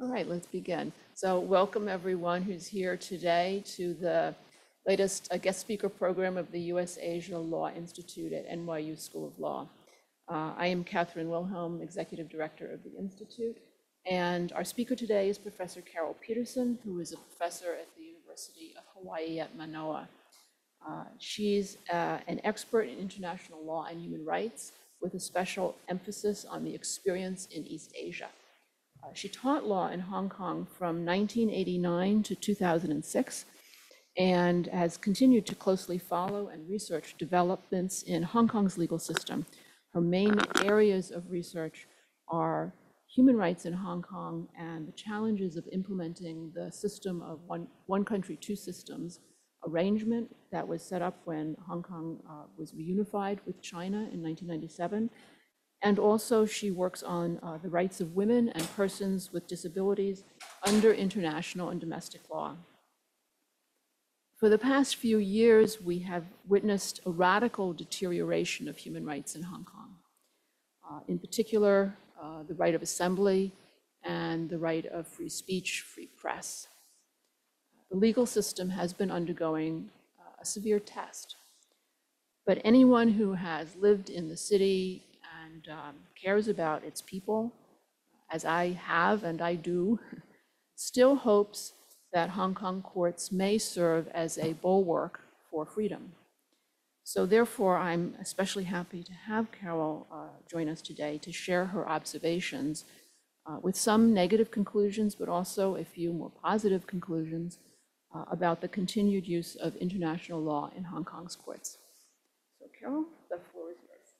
All right, let's begin. So welcome everyone who's here today to the latest uh, guest speaker program of the U.S. Asia Law Institute at NYU School of Law. Uh, I am Katherine Wilhelm, Executive Director of the Institute, and our speaker today is Professor Carole Petersen, who is a professor at the University of Hawaii at Manoa. Uh, she's uh, an expert in international law and human rights with a special emphasis on the experience in East Asia. Uh, she taught law in Hong Kong from 1989 to 2006 and has continued to closely follow and research developments in Hong Kong's legal system. Her main areas of research are human rights in Hong Kong and the challenges of implementing the system of one, one country, two systems arrangement that was set up when Hong Kong uh, was reunified with China in 1997. And also she works on uh, the rights of women and persons with disabilities under international and domestic law. For the past few years, we have witnessed a radical deterioration of human rights in Hong Kong. Uh, in particular, uh, the right of assembly and the right of free speech, free press. The legal system has been undergoing uh, a severe test. But anyone who has lived in the city and um, cares about its people, as I have and I do, still hopes that Hong Kong courts may serve as a bulwark for freedom. So therefore, I'm especially happy to have Carole uh, join us today to share her observations uh, with some negative conclusions, but also a few more positive conclusions uh, about the continued use of international law in Hong Kong's courts. So Carole, the floor is yours.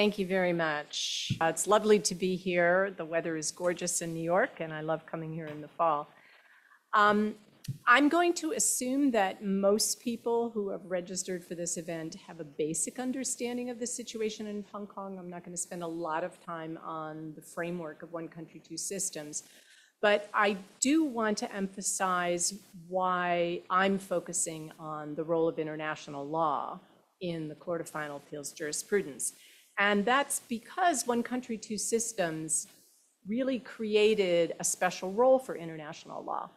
Thank you very much. Uh, It's lovely to be here. The weather is gorgeous in New York, and I love coming here in the fall. Um, I'm going to assume that most people who have registered for this event have a basic understanding of the situation in Hong Kong. I'm not going to spend a lot of time on the framework of one country, two systems. But I do want to emphasize why I'm focusing on the role of international law in the Court of Final Appeals jurisprudence. And that's because one country, two systems really created a special role for international law.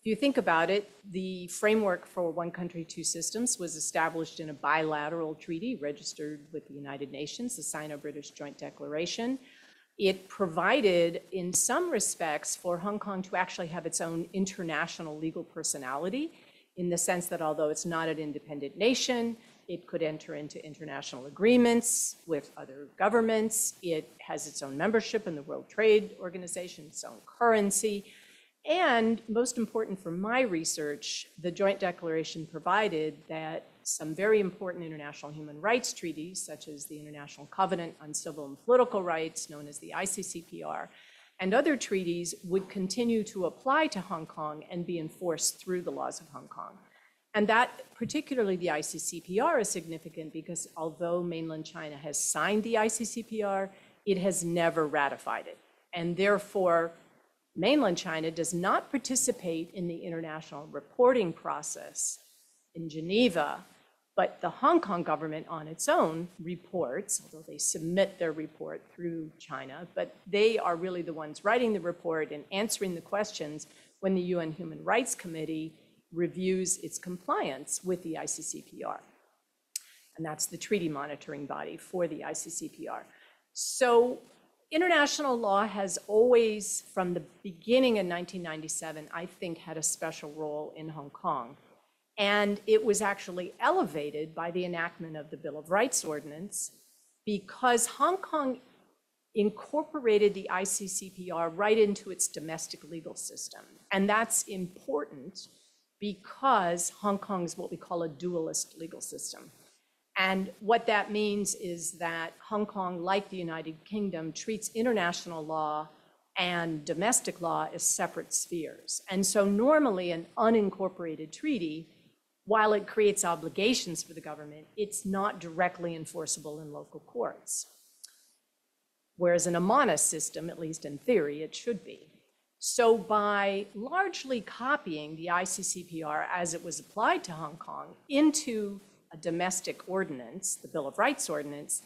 If you think about it, the framework for one country, two systems was established in a bilateral treaty registered with the United Nations, the Sino-British Joint Declaration. It provided, in some respects, for Hong Kong to actually have its own international legal personality, in the sense that although it's not an independent nation, it could enter into international agreements with other governments. It has its own membership in the World Trade Organization, its own currency. And most important for my research, the Joint Declaration provided that some very important international human rights treaties, such as the International Covenant on Civil and Political Rights, known as the ICCPR, and other treaties would continue to apply to Hong Kong and be enforced through the laws of Hong Kong. And that, particularly the ICCPR, is significant because although mainland China has signed the ICCPR, it has never ratified it. And therefore, mainland China does not participate in the international reporting process in Geneva, but the Hong Kong government on its own reports, although they submit their report through China, but they are really the ones writing the report and answering the questions when the UN Human Rights Committee reviews its compliance with the ICCPR. And that's the treaty monitoring body for the ICCPR. So international law has always, from the beginning in 1997, I think, had a special role in Hong Kong. And it was actually elevated by the enactment of the Bill of Rights Ordinance because Hong Kong incorporated the ICCPR right into its domestic legal system. And that's important because Hong Kong is what we call a dualist legal system. And what that means is that Hong Kong, like the United Kingdom, treats international law and domestic law as separate spheres. And so normally an unincorporated treaty, while it creates obligations for the government, it's not directly enforceable in local courts. Whereas in a monist system, at least in theory, it should be. So by largely copying the ICCPR as it was applied to Hong Kong into a domestic ordinance, the Bill of Rights ordinance,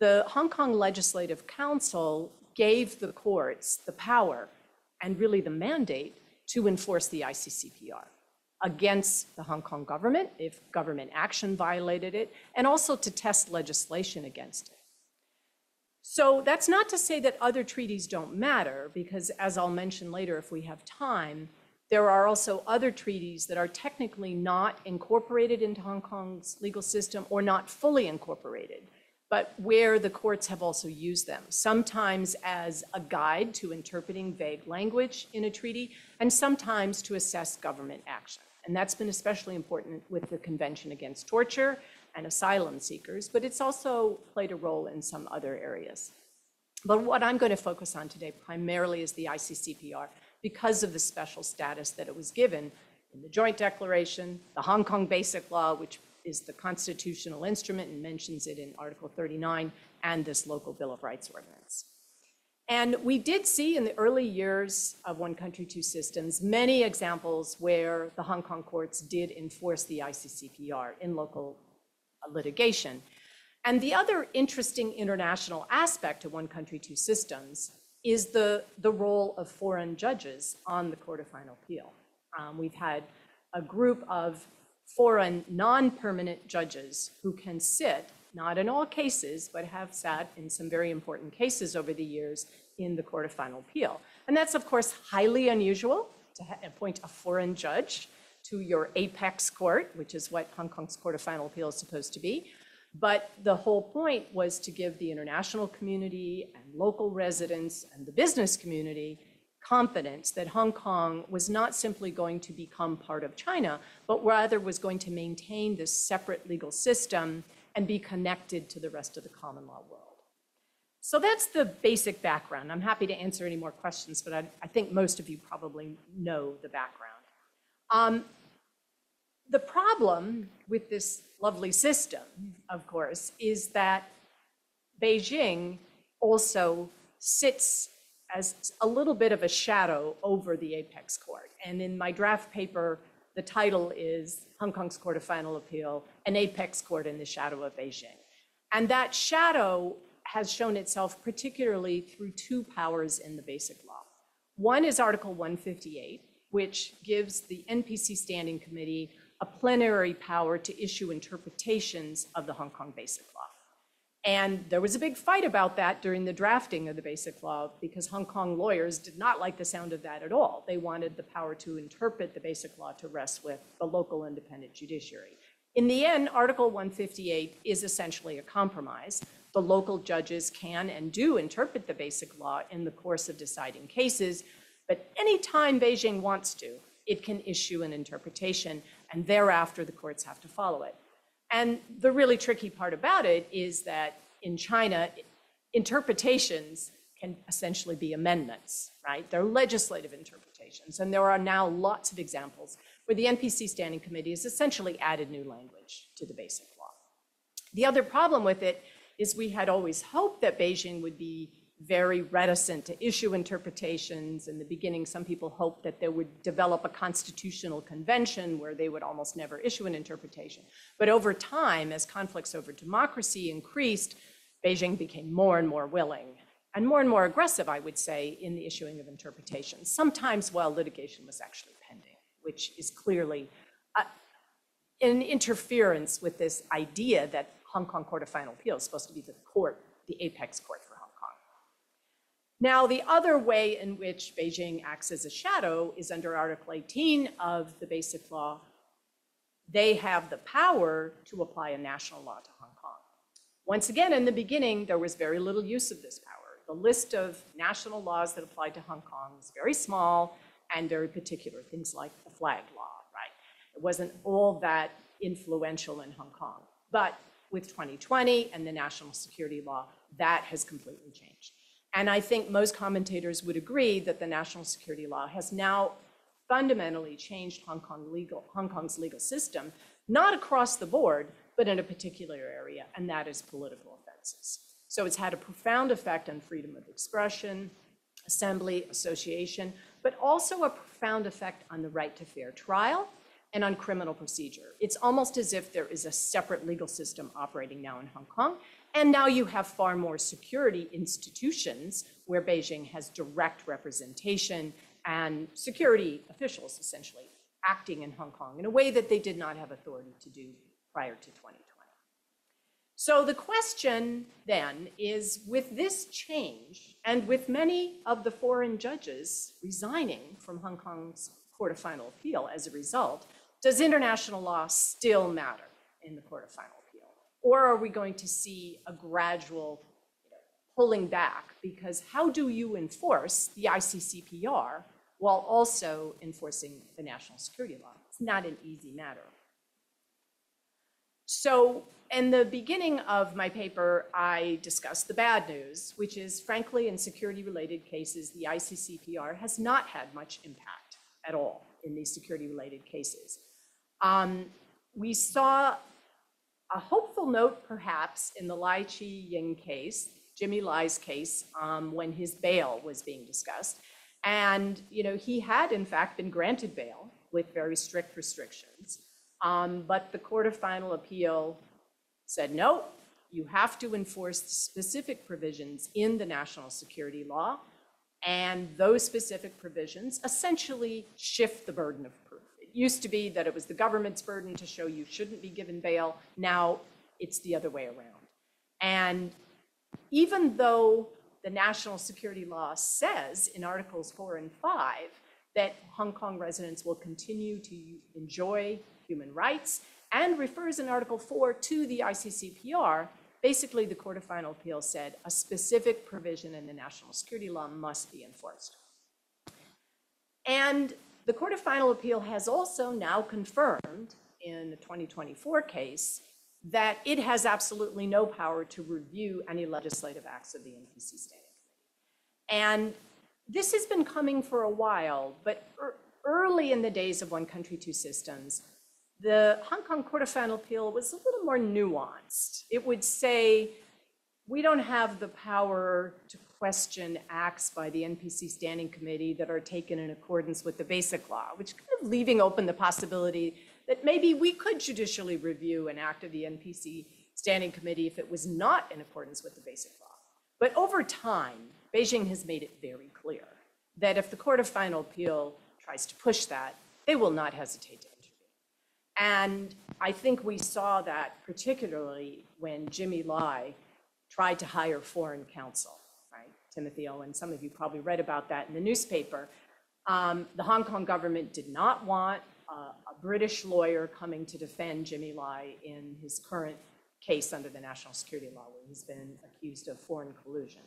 the Hong Kong Legislative Council gave the courts the power and really the mandate to enforce the ICCPR against the Hong Kong government if government action violated it, and also to test legislation against it. So that's not to say that other treaties don't matter, because as I'll mention later if we have time, there are also other treaties that are technically not incorporated into Hong Kong's legal system or not fully incorporated, but where the courts have also used them, sometimes as a guide to interpreting vague language in a treaty, and sometimes to assess government action. And that's been especially important with the Convention Against Torture and asylum seekers, but it's also played a role in some other areas. But what I'm going to focus on today primarily is the ICCPR because of the special status that it was given in the Joint Declaration, the Hong Kong Basic Law, which is the constitutional instrument and mentions it in Article 39, and this local Bill of Rights ordinance. And we did see in the early years of One Country, Two Systems, many examples where the Hong Kong courts did enforce the ICCPR in local litigation. And the other interesting international aspect of One Country, Two Systems is the, the role of foreign judges on the Court of Final Appeal. Um, we've had a group of foreign non-permanent judges who can sit, not in all cases, but have sat in some very important cases over the years in the Court of Final Appeal. And that's, of course, highly unusual to appoint a foreign judge to your apex court, which is what Hong Kong's Court of Final Appeal is supposed to be. But the whole point was to give the international community and local residents and the business community confidence that Hong Kong was not simply going to become part of China, but rather was going to maintain this separate legal system and be connected to the rest of the common law world. So that's the basic background. I'm happy to answer any more questions, but I, I think most of you probably know the background. Um, the problem with this lovely system, of course, is that Beijing also sits as a little bit of a shadow over the apex court. And in my draft paper, the title is Hong Kong's Court of Final Appeal, an apex court in the shadow of Beijing. And that shadow has shown itself particularly through two powers in the basic law. One is Article 158, which gives the NPC Standing Committee a plenary power to issue interpretations of the Hong Kong Basic Law. And there was a big fight about that during the drafting of the Basic Law because Hong Kong lawyers did not like the sound of that at all. They wanted the power to interpret the Basic Law to rest with the local independent judiciary. In the end, Article 158 is essentially a compromise. The local judges can and do interpret the Basic Law in the course of deciding cases, but anytime Beijing wants to, it can issue an interpretation, and thereafter the courts have to follow it. And the really tricky part about it is that in China, interpretations can essentially be amendments, right? They're legislative interpretations. And there are now lots of examples where the NPC Standing Committee has essentially added new language to the basic law. The other problem with it is we had always hoped that Beijing would be very reticent to issue interpretations. In the beginning, some people hoped that they would develop a constitutional convention where they would almost never issue an interpretation. But over time, as conflicts over democracy increased, Beijing became more and more willing and more and more aggressive, I would say, in the issuing of interpretations, sometimes while litigation was actually pending, which is clearly uh, an interference with this idea that Hong Kong Court of Final Appeal is supposed to be the court, the apex court. Now, the other way in which Beijing acts as a shadow is under Article 18 of the Basic Law. They have the power to apply a national law to Hong Kong. Once again, in the beginning, there was very little use of this power. The list of national laws that applied to Hong Kong was very small and very particular, things like the flag law, right? It wasn't all that influential in Hong Kong. But with 2020 and the national security law, that has completely changed. And I think most commentators would agree that the national security law has now fundamentally changed Hong Kong legal, Hong Kong's legal system, not across the board, but in a particular area, and that is political offenses. So it's had a profound effect on freedom of expression, assembly, association, but also a profound effect on the right to fair trial, and on criminal procedure. It's almost as if there is a separate legal system operating now in Hong Kong. And now you have far more security institutions where Beijing has direct representation and security officials essentially acting in Hong Kong in a way that they did not have authority to do prior to 2020. So the question then is with this change and with many of the foreign judges resigning from Hong Kong's Court of Final Appeal as a result, does international law still matter in the Court of Final? Or are we going to see a gradual pulling back? Because how do you enforce the ICCPR while also enforcing the national security law? It's not an easy matter. So in the beginning of my paper, I discussed the bad news, which is frankly, in security-related cases, the ICCPR has not had much impact at all in these security-related cases. Um, we saw a hopeful note, perhaps, in the Lai Chee-ying case, Jimmy Lai's case, um, when his bail was being discussed. And, you know, he had in fact been granted bail with very strict restrictions. Um, but the Court of Final Appeal said, no, you have to enforce specific provisions in the national security law. And those specific provisions essentially shift the burden of proof. Used to be that it was the government's burden to show you shouldn't be given bail. Now it's the other way around. And even though the national security law says in Articles 4 and 5 that Hong Kong residents will continue to enjoy human rights and refers in Article 4 to the ICCPR, basically the Court of Final Appeal said a specific provision in the national security law must be enforced. And the Court of Final Appeal has also now confirmed in the 2024 case that it has absolutely no power to review any legislative acts of the NPC Standing. And this has been coming for a while, but er early in the days of One Country, Two Systems, the Hong Kong Court of Final Appeal was a little more nuanced. It would say, we don't have the power to question acts by the NPC Standing Committee that are taken in accordance with the Basic Law, which kind of leaving open the possibility that maybe we could judicially review an act of the NPC Standing Committee if it was not in accordance with the Basic Law. But over time, Beijing has made it very clear that if the Court of Final Appeal tries to push that, they will not hesitate to intervene. And I think we saw that particularly when Jimmy Lai tried to hire foreign counsel? Timothy Owen, some of you probably read about that in the newspaper. Um, the Hong Kong government did not want uh, a British lawyer coming to defend Jimmy Lai in his current case under the national security law, where he's been accused of foreign collusion.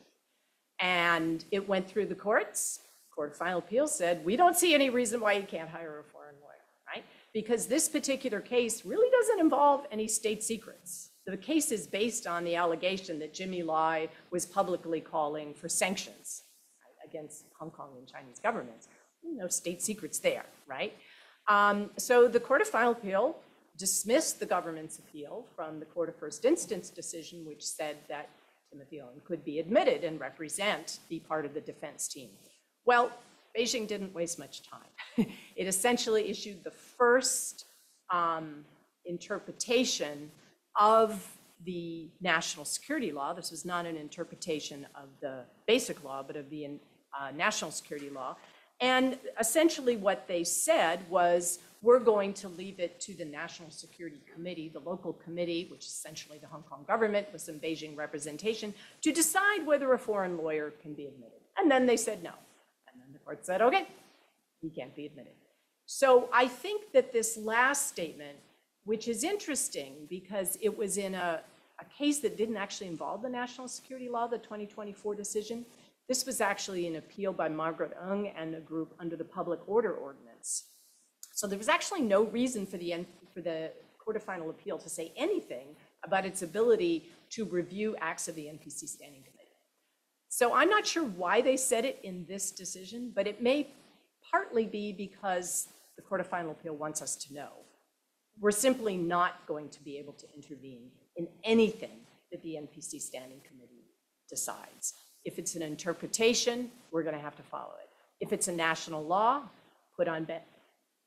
And it went through the courts. Court of Final Appeal said, we don't see any reason why you can't hire a foreign lawyer, right? Because this particular case really doesn't involve any state secrets. The case is based on the allegation that Jimmy Lai was publicly calling for sanctions against Hong Kong and Chinese governments. No state secrets there, right? Um, so the Court of Final Appeal dismissed the government's appeal from the Court of First Instance decision, which said that Timothy Owen could be admitted and represent, be part of the defense team. Well, Beijing didn't waste much time. it essentially issued the first um, interpretation of the national security law. This was not an interpretation of the basic law, but of the uh, national security law. And essentially what they said was, we're going to leave it to the National Security Committee, the local committee, which is essentially the Hong Kong government with some Beijing representation, to decide whether a foreign lawyer can be admitted. And then they said no. And then the court said, okay, he can't be admitted. So I think that this last statement, which is interesting because it was in a, a case that didn't actually involve the national security law, the 2024 decision, this was actually an appeal by Margaret Ng and a group under the Public Order Ordinance. So there was actually no reason for the, for the Court of Final Appeal to say anything about its ability to review acts of the NPC Standing Committee. So I'm not sure why they said it in this decision, but it may partly be because the Court of Final Appeal wants us to know. We're simply not going to be able to intervene in anything that the NPC Standing Committee decides. If it's an interpretation, we're going to have to follow it. If it's a national law, put on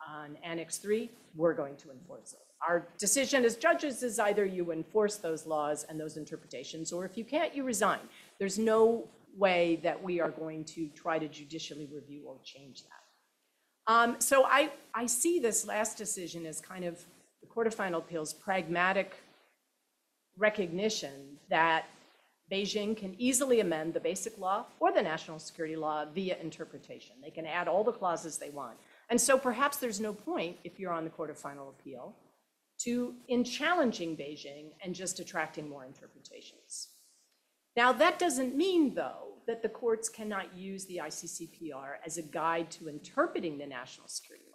on Annex 3, we're going to enforce it. Our decision as judges is either you enforce those laws and those interpretations, or if you can't, you resign. There's no way that we are going to try to judicially review or change that. Um, So I, I see this last decision as kind of the Court of Final Appeals pragmatic recognition that Beijing can easily amend the basic law or the national security law via interpretation. They can add all the clauses they want. And so perhaps there's no point, if you're on the Court of Final Appeal, to, in challenging Beijing and just attracting more interpretations. Now, that doesn't mean, though, that the courts cannot use the ICCPR as a guide to interpreting the national security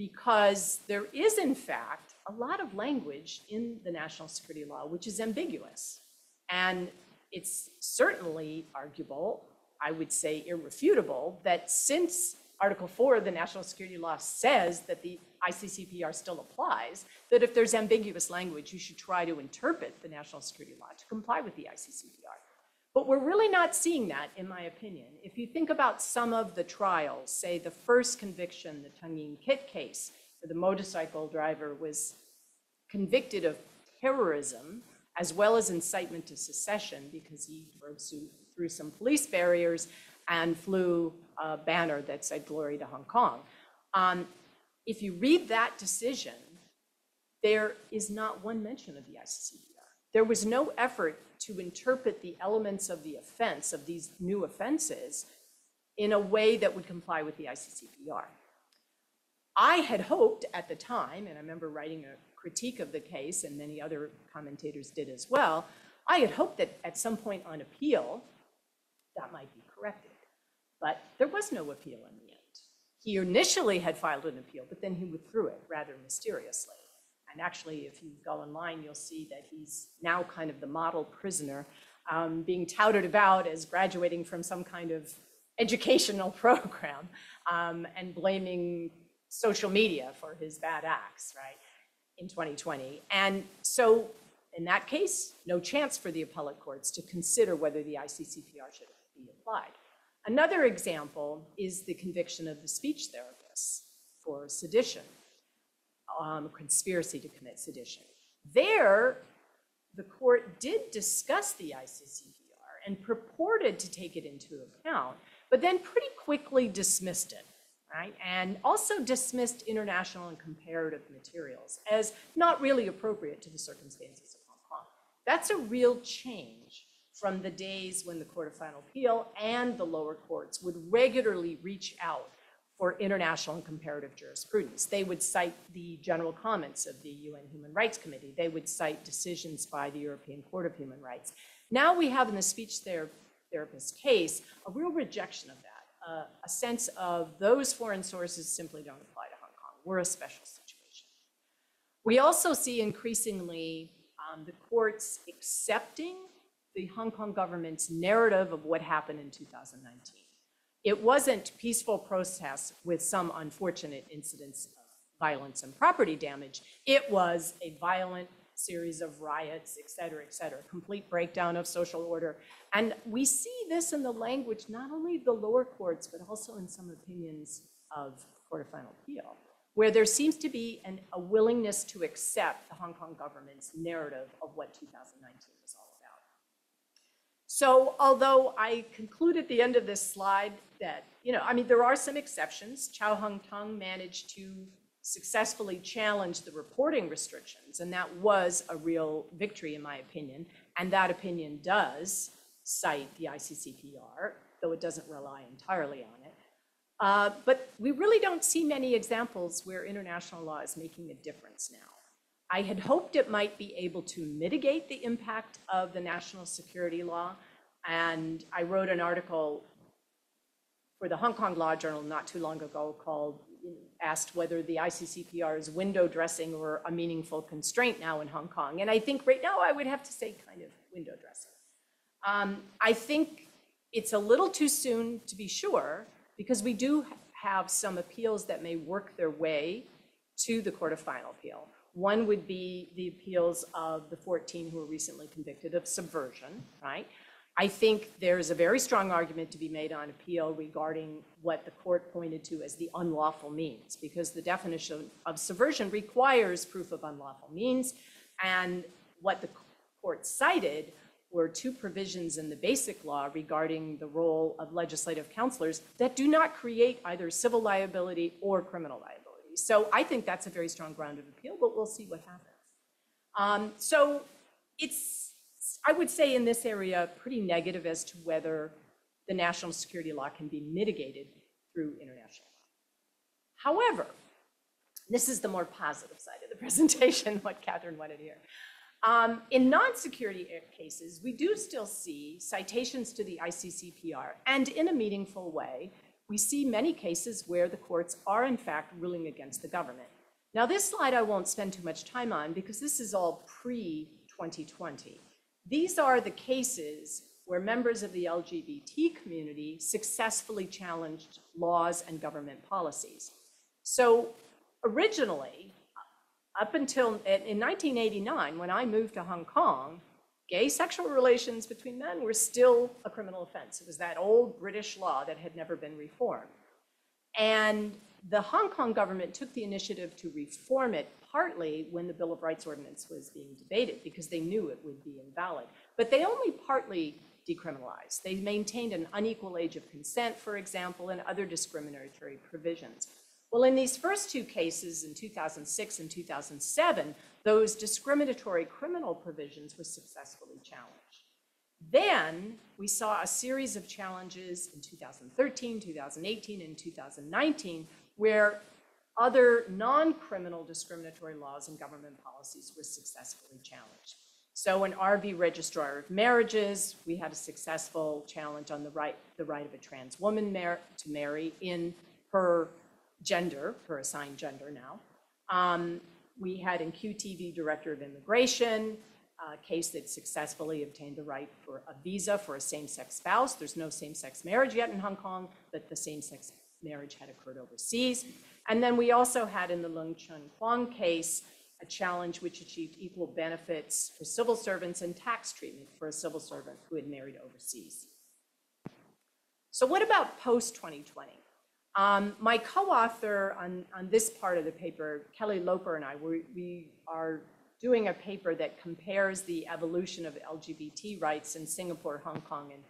because there is, in fact, a lot of language in the national security law which is ambiguous. And it's certainly arguable, I would say irrefutable, that since Article 4 of the national security law says that the ICCPR still applies, that if there's ambiguous language, you should try to interpret the national security law to comply with the ICCPR. But we're really not seeing that, in my opinion. If you think about some of the trials, say the first conviction, the Tong Ying Kit case, where the motorcycle driver was convicted of terrorism as well as incitement to secession because he drove through- through some police barriers and flew a banner that said glory to Hong Kong. Um, If you read that decision, there is not one mention of the ICCPR. There was no effort to interpret the elements of the offense, of these new offenses, in a way that would comply with the ICCPR. I had hoped at the time, and I remember writing a critique of the case, and many other commentators did as well, I had hoped that at some point on appeal, that might be corrected. But there was no appeal in the end. He initially had filed an appeal, but then he withdrew it rather mysteriously. And actually, if you go online, you'll see that he's now kind of the model prisoner, um, being touted about as graduating from some kind of educational program um, and blaming social media for his bad acts, right, in 2020. And so in that case, no chance for the appellate courts to consider whether the ICCPR should be applied. Another example is the conviction of the speech therapist for sedition, um, conspiracy to commit sedition. There, the court did discuss the ICCPR and purported to take it into account, but then pretty quickly dismissed it, right? And also dismissed international and comparative materials as not really appropriate to the circumstances of Hong Kong. That's a real change from the days when the Court of Final Appeal and the lower courts would regularly reach out for international and comparative jurisprudence. They would cite the general comments of the UN Human Rights Committee. They would cite decisions by the European Court of Human Rights. Now we have in the speech ther- therapist case a real rejection of that, uh, a sense of those foreign sources simply don't apply to Hong Kong. We're a special situation. We also see increasingly um, the courts accepting the Hong Kong government's narrative of what happened in 2019. It wasn't peaceful protests with some unfortunate incidents of violence and property damage. It was a violent series of riots, et cetera, et cetera, complete breakdown of social order. And we see this in the language, not only of the lower courts, but also in some opinions of Court of Final Appeal, where there seems to be an, a willingness to accept the Hong Kong government's narrative of what 2019 was all about. So although I conclude at the end of this slide that, you know, I mean, there are some exceptions. Chow Hang Tung managed to successfully challenge the reporting restrictions, and that was a real victory, in my opinion. And that opinion does cite the ICCPR, though it doesn't rely entirely on it. Uh, But we really don't see many examples where international law is making a difference now. I had hoped it might be able to mitigate the impact of the national security law. And I wrote an article for the Hong Kong Law Journal not too long ago called, asked whether the ICCPR is window dressing or a meaningful constraint now in Hong Kong. And I think right now I would have to say kind of window dressing. Um, I think it's a little too soon to be sure, because we do have some appeals that may work their way to the Court of Final Appeal. One would be the appeals of the 14 who were recently convicted of subversion, right? I think there's a very strong argument to be made on appeal regarding what the court pointed to as the unlawful means, because the definition of subversion requires proof of unlawful means. And what the court cited were two provisions in the basic law regarding the role of legislative counselors that do not create either civil liability or criminal liability. So I think that's a very strong ground of appeal, but we'll see what happens. Um, So it's, I would say in this area, pretty negative as to whether the national security law can be mitigated through international law. However, this is the more positive side of the presentation, what Katherine wanted to hear. Um, In non-security cases, we do still see citations to the ICCPR, and in a meaningful way, we see many cases where the courts are in fact ruling against the government. Now, this slide I won't spend too much time on because this is all pre-2020. These are the cases where members of the LGBT community successfully challenged laws and government policies. So originally, up until, in in 1989, when I moved to Hong Kong, gay sexual relations between men were still a criminal offense. It was that old British law that had never been reformed. And the Hong Kong government took the initiative to reform it partly when the Bill of Rights Ordinance was being debated, because they knew it would be invalid. But they only partly decriminalized. They maintained an unequal age of consent, for example, and other discriminatory provisions. Well, in these first two cases, in 2006 and 2007, those discriminatory criminal provisions were successfully challenged. Then we saw a series of challenges in 2013, 2018, and 2019 where other non-criminal discriminatory laws and government policies were successfully challenged. So in RV Registrar of Marriages, we had a successful challenge on the right, the right of a trans woman mar- to marry in her gender, her assigned gender now. Um, We had in QT v Director of Immigration, a case that successfully obtained the right for a visa for a same-sex spouse. There's no same-sex marriage yet in Hong Kong, but the same-sex marriage had occurred overseas. And then we also had in the Leung Chun Kwong case, a challenge which achieved equal benefits for civil servants and tax treatment for a civil servant who had married overseas. So what about post-2020? Um, My co-author on, on this part of the paper, Kelley Loper and I, we, we are doing a paper that compares the evolution of LGBT rights in Singapore, Hong Kong, and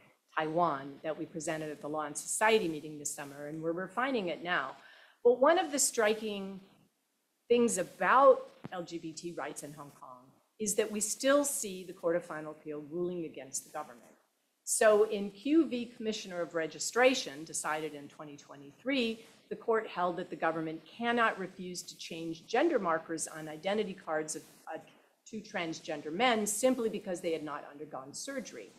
That we presented at the Law and Society meeting this summer, and we're refining it now. But one of the striking things about LGBT rights in Hong Kong is that we still see the Court of Final Appeal ruling against the government. So in QV Commissioner of Registration, decided in 2023, the court held that the government cannot refuse to change gender markers on identity cards of uh, two transgender men simply because they had not undergone surgery.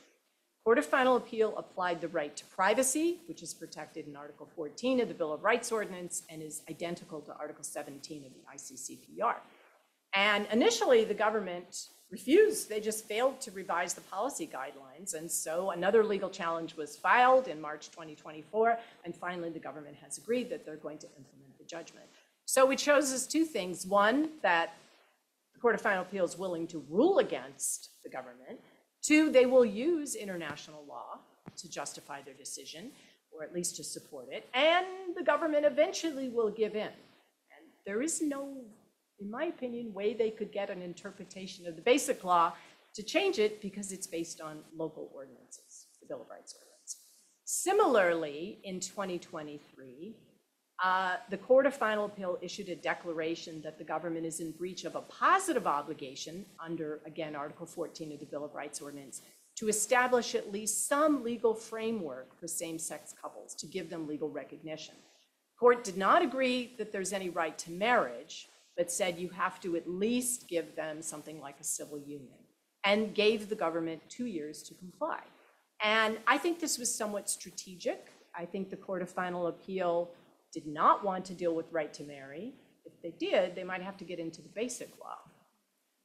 Court of Final Appeal applied the right to privacy, which is protected in Article 14 of the Bill of Rights Ordinance and is identical to Article 17 of the ICCPR. And initially, the government refused. They just failed to revise the policy guidelines. And so another legal challenge was filed in March 2024. And finally, the government has agreed that they're going to implement the judgment. So it shows us two things. One, that the Court of Final Appeal is willing to rule against the government. Two, they will use international law to justify their decision, or at least to support it. And the government eventually will give in. And there is no, in my opinion, way they could get an interpretation of the basic law to change it because it's based on local ordinances, the Bill of Rights ordinance. Similarly, in 2023, uh, the Court of Final Appeal issued a declaration that the government is in breach of a positive obligation under, again, Article 14 of the Bill of Rights Ordinance to establish at least some legal framework for same-sex couples, to give them legal recognition. Court did not agree that there's any right to marriage, but said you have to at least give them something like a civil union, and gave the government two years to comply. And I think this was somewhat strategic. I think the Court of Final Appeal did not want to deal with right to marry. If they did, they might have to get into the basic law,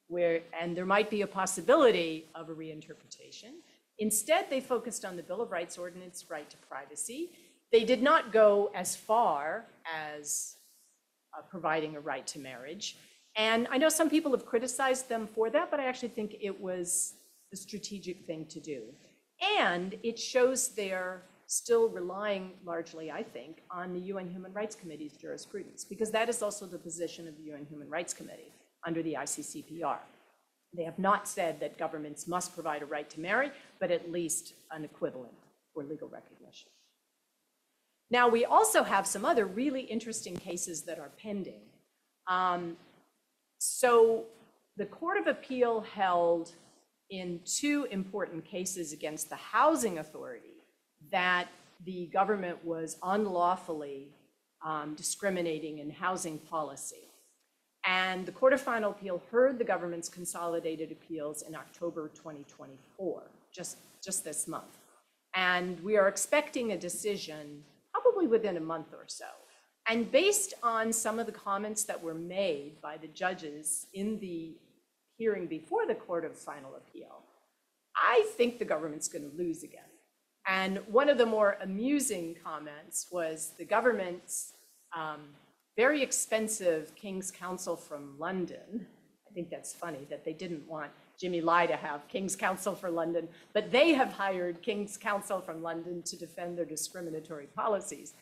where, and there might be a possibility of a reinterpretation. Instead, they focused on the Bill of Rights Ordinance, right to privacy. They did not go as far as uh, providing a right to marriage. And I know some people have criticized them for that, but I actually think it was the strategic thing to do. And it shows they're still relying largely, I think, on the UN Human Rights Committee's jurisprudence, because that is also the position of the UN Human Rights Committee under the ICCPR. They have not said that governments must provide a right to marry, but at least an equivalent for legal recognition. Now, we also have some other really interesting cases that are pending. Um, So the Court of Appeal held in two important cases against the Housing Authority that the government was unlawfully um, discriminating in housing policy. And the Court of Final Appeal heard the government's consolidated appeals in October 2024, just, just this month. And we are expecting a decision probably within a month or so. And based on some of the comments that were made by the judges in the hearing before the Court of Final Appeal, I think the government's going to lose again. And one of the more amusing comments was the government's um, very expensive King's Counsel from London. I think that's funny that they didn't want Jimmy Lai to have King's Counsel for London, but they have hired King's Counsel from London to defend their discriminatory policies.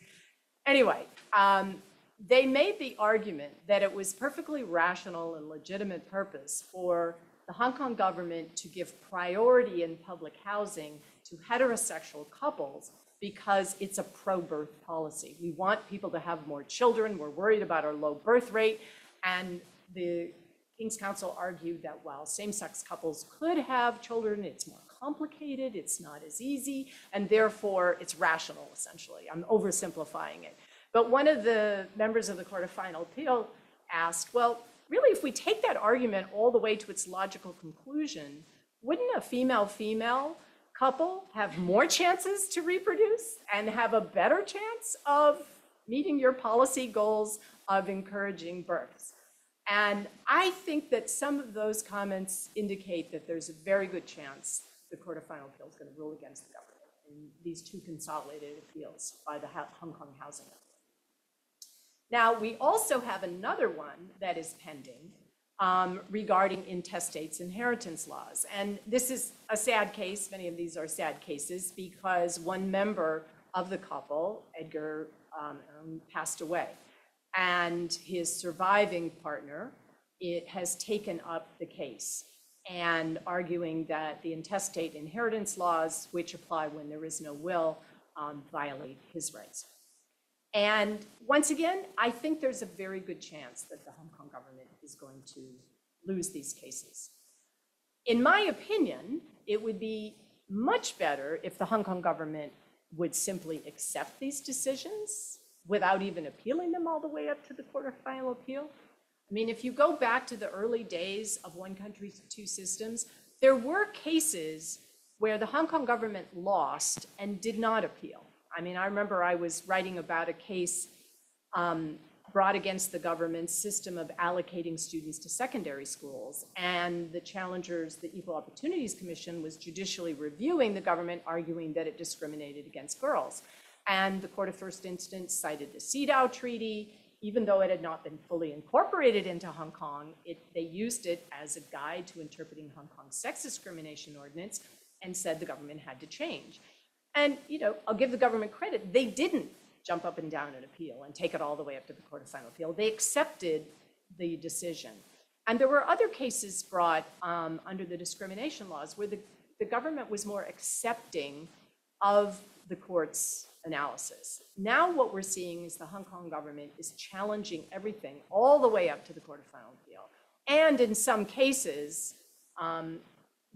Anyway, um, they made the argument that it was perfectly rational and legitimate purpose for the Hong Kong government to give priority in public housing to heterosexual couples because it's a pro-birth policy. We want people to have more children. We're worried about our low birth rate. And the King's Counsel argued that while same-sex couples could have children, it's more complicated, it's not as easy, and therefore it's rational, essentially. I'm oversimplifying it. But one of the members of the Court of Final Appeal asked, well, really, if we take that argument all the way to its logical conclusion, wouldn't a female-female couple have more chances to reproduce and have a better chance of meeting your policy goals of encouraging births? And I think that some of those comments indicate that there's a very good chance the Court of Final Appeal is going to rule against the government in these two consolidated appeals by the Hong Kong Housing Authority. Now, we also have another one that is pending um, regarding intestates inheritance laws. And this is a sad case, many of these are sad cases, because one member of the couple, Edgar, um, passed away. And his surviving partner, it has taken up the case and arguing that the intestate inheritance laws, which apply when there is no will, um, violate his rights. And once again, I think there's a very good chance that the Hong Kong government is going to lose these cases. In my opinion, it would be much better if the Hong Kong government would simply accept these decisions without even appealing them all the way up to the Court of Final Appeal. I mean, if you go back to the early days of one country, two systems, there were cases where the Hong Kong government lost and did not appeal. I mean, I remember I was writing about a case um, brought against the government's system of allocating students to secondary schools. And the challengers, the Equal Opportunities Commission, was judicially reviewing the government, arguing that it discriminated against girls. And the Court of First Instance cited the CEDAW Treaty. Even though it had not been fully incorporated into Hong Kong, it, they used it as a guide to interpreting Hong Kong's sex discrimination ordinance and said the government had to change. And, you know, I'll give the government credit, they didn't jump up and down and appeal and take it all the way up to the Court of Final Appeal. They accepted the decision. And there were other cases brought um, under the discrimination laws where the, the government was more accepting of the court's analysis. Now what we're seeing is the Hong Kong government is challenging everything all the way up to the Court of Final Appeal. And in some cases, um,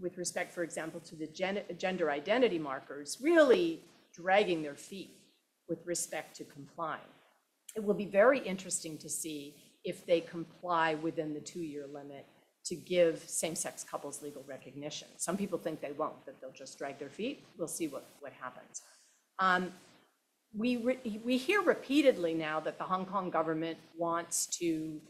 with respect, for example, to the gen- gender identity markers, really dragging their feet with respect to complying. It will be very interesting to see if they comply within the two-year limit to give same-sex couples legal recognition. Some people think they won't, that they'll just drag their feet. We'll see what, what happens. Um, we, we hear repeatedly now that the Hong Kong government wants to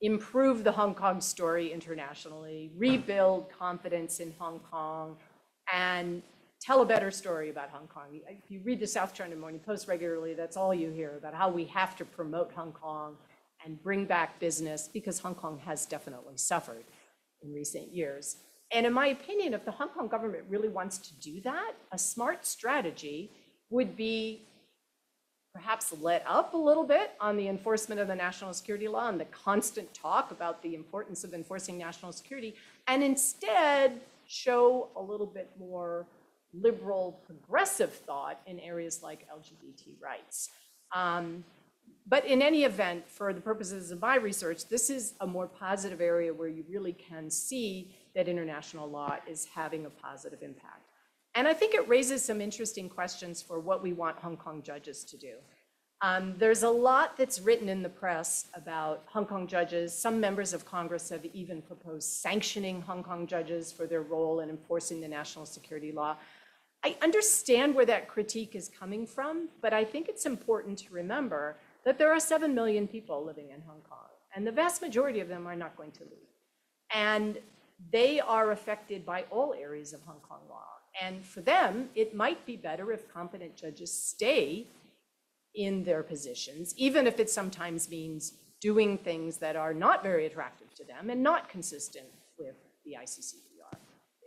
improve the Hong Kong story internationally, rebuild confidence in Hong Kong, and tell a better story about Hong Kong. If you read the South China Morning Post regularly, that's all you hear about how we have to promote Hong Kong and bring back business because Hong Kong has definitely suffered in recent years. And in my opinion, if the Hong Kong government really wants to do that, a smart strategy would be perhaps let up a little bit on the enforcement of the national security law and the constant talk about the importance of enforcing national security, and instead show a little bit more liberal, progressive thought in areas like LGBT rights. Um, but in any event, for the purposes of my research, this is a more positive area where you really can see that international law is having a positive impact. And I think it raises some interesting questions for what we want Hong Kong judges to do. Um, there's a lot that's written in the press about Hong Kong judges. Some members of Congress have even proposed sanctioning Hong Kong judges for their role in enforcing the national security law. I understand where that critique is coming from, but I think it's important to remember that there are 7 million people living in Hong Kong, and the vast majority of them are not going to leave. And they are affected by all areas of Hong Kong law. And for them, it might be better if competent judges stay in their positions, even if it sometimes means doing things that are not very attractive to them and not consistent with the ICCPR.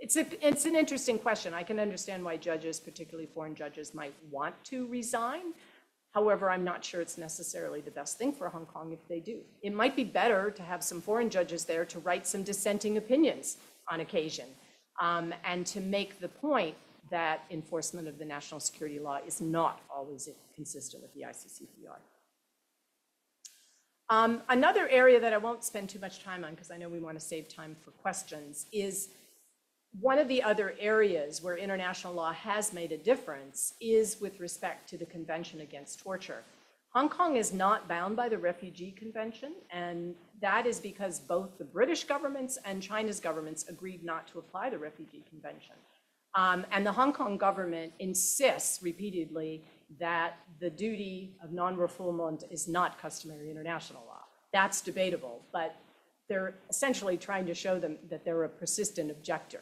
It's, a, it's an interesting question. I can understand why judges, particularly foreign judges, might want to resign. However, I'm not sure it's necessarily the best thing for Hong Kong if they do. It might be better to have some foreign judges there to write some dissenting opinions on occasion um, and to make the point that enforcement of the national security law is not always consistent with the ICCPR. Um, another area that I won't spend too much time on because I know we want to save time for questions is one of the other areas where international law has made a difference is with respect to the Convention Against Torture. Hong Kong is not bound by the Refugee Convention, and that is because both the British governments and China's governments agreed not to apply the Refugee Convention. Um, and the Hong Kong government insists repeatedly that the duty of non-refoulement is not customary international law. That's debatable, but they're essentially trying to show them that they're a persistent objector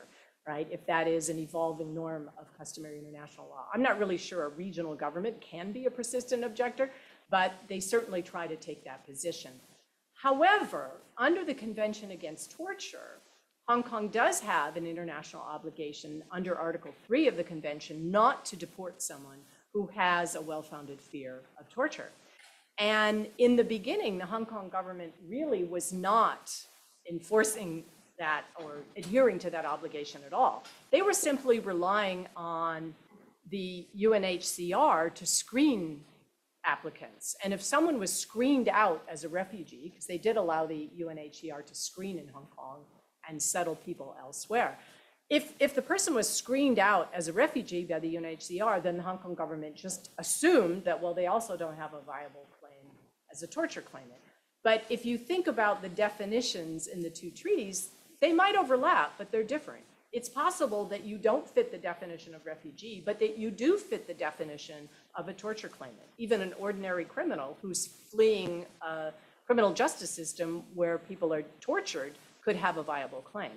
right? If that is an evolving norm of customary international law. I'm not really sure a regional government can be a persistent objector, but they certainly try to take that position. However, under the Convention Against Torture, Hong Kong does have an international obligation under Article 3 of the convention not to deport someone who has a well-founded fear of torture. And in the beginning, the Hong Kong government really was not enforcing that or adhering to that obligation at all. They were simply relying on the UNHCR to screen applicants. And if someone was screened out as a refugee, because they did allow the UNHCR to screen in Hong Kong and settle people elsewhere, if, if the person was screened out as a refugee by the UNHCR, then the Hong Kong government just assumed that, well, they also don't have a viable claim as a torture claimant. But if you think about the definitions in the two treaties, they might overlap, but they're different. It's possible that you don't fit the definition of refugee, but that you do fit the definition of a torture claimant, even an ordinary criminal who's fleeing a criminal justice system where people are tortured could have a viable claim.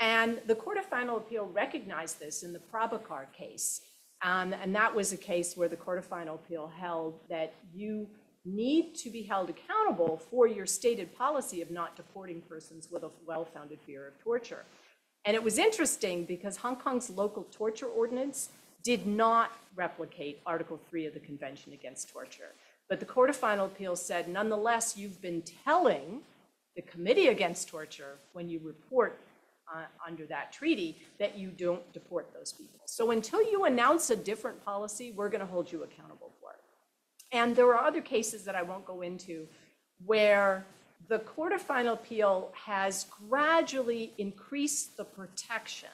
And the Court of Final Appeal recognized this in the Prabhakar case. Um, and that was a case where the Court of Final Appeal held that you need to be held accountable for your stated policy of not deporting persons with a well-founded fear of torture. And it was interesting because Hong Kong's local torture ordinance did not replicate Article 3 of the Convention Against Torture. But the Court of Final Appeal said, nonetheless, you've been telling the Committee Against Torture, when you report uh, under that treaty, that you don't deport those people. So until you announce a different policy, we're going to hold you accountable. And there are other cases that I won't go into where the Court of Final Appeal has gradually increased the protection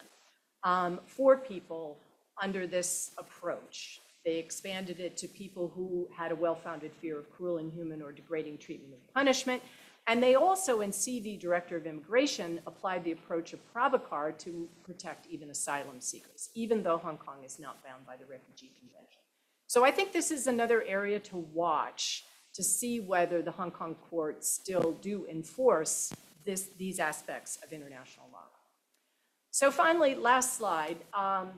um, for people under this approach. They expanded it to people who had a well-founded fear of cruel, inhuman, or degrading treatment or punishment. And they also, in C v Director of Immigration, applied the approach of Prabhakar to protect even asylum seekers, even though Hong Kong is not bound by the Refugee Convention. So I think this is another area to watch to see whether the Hong Kong courts still do enforce this, these aspects of international law. So finally, last slide. Um,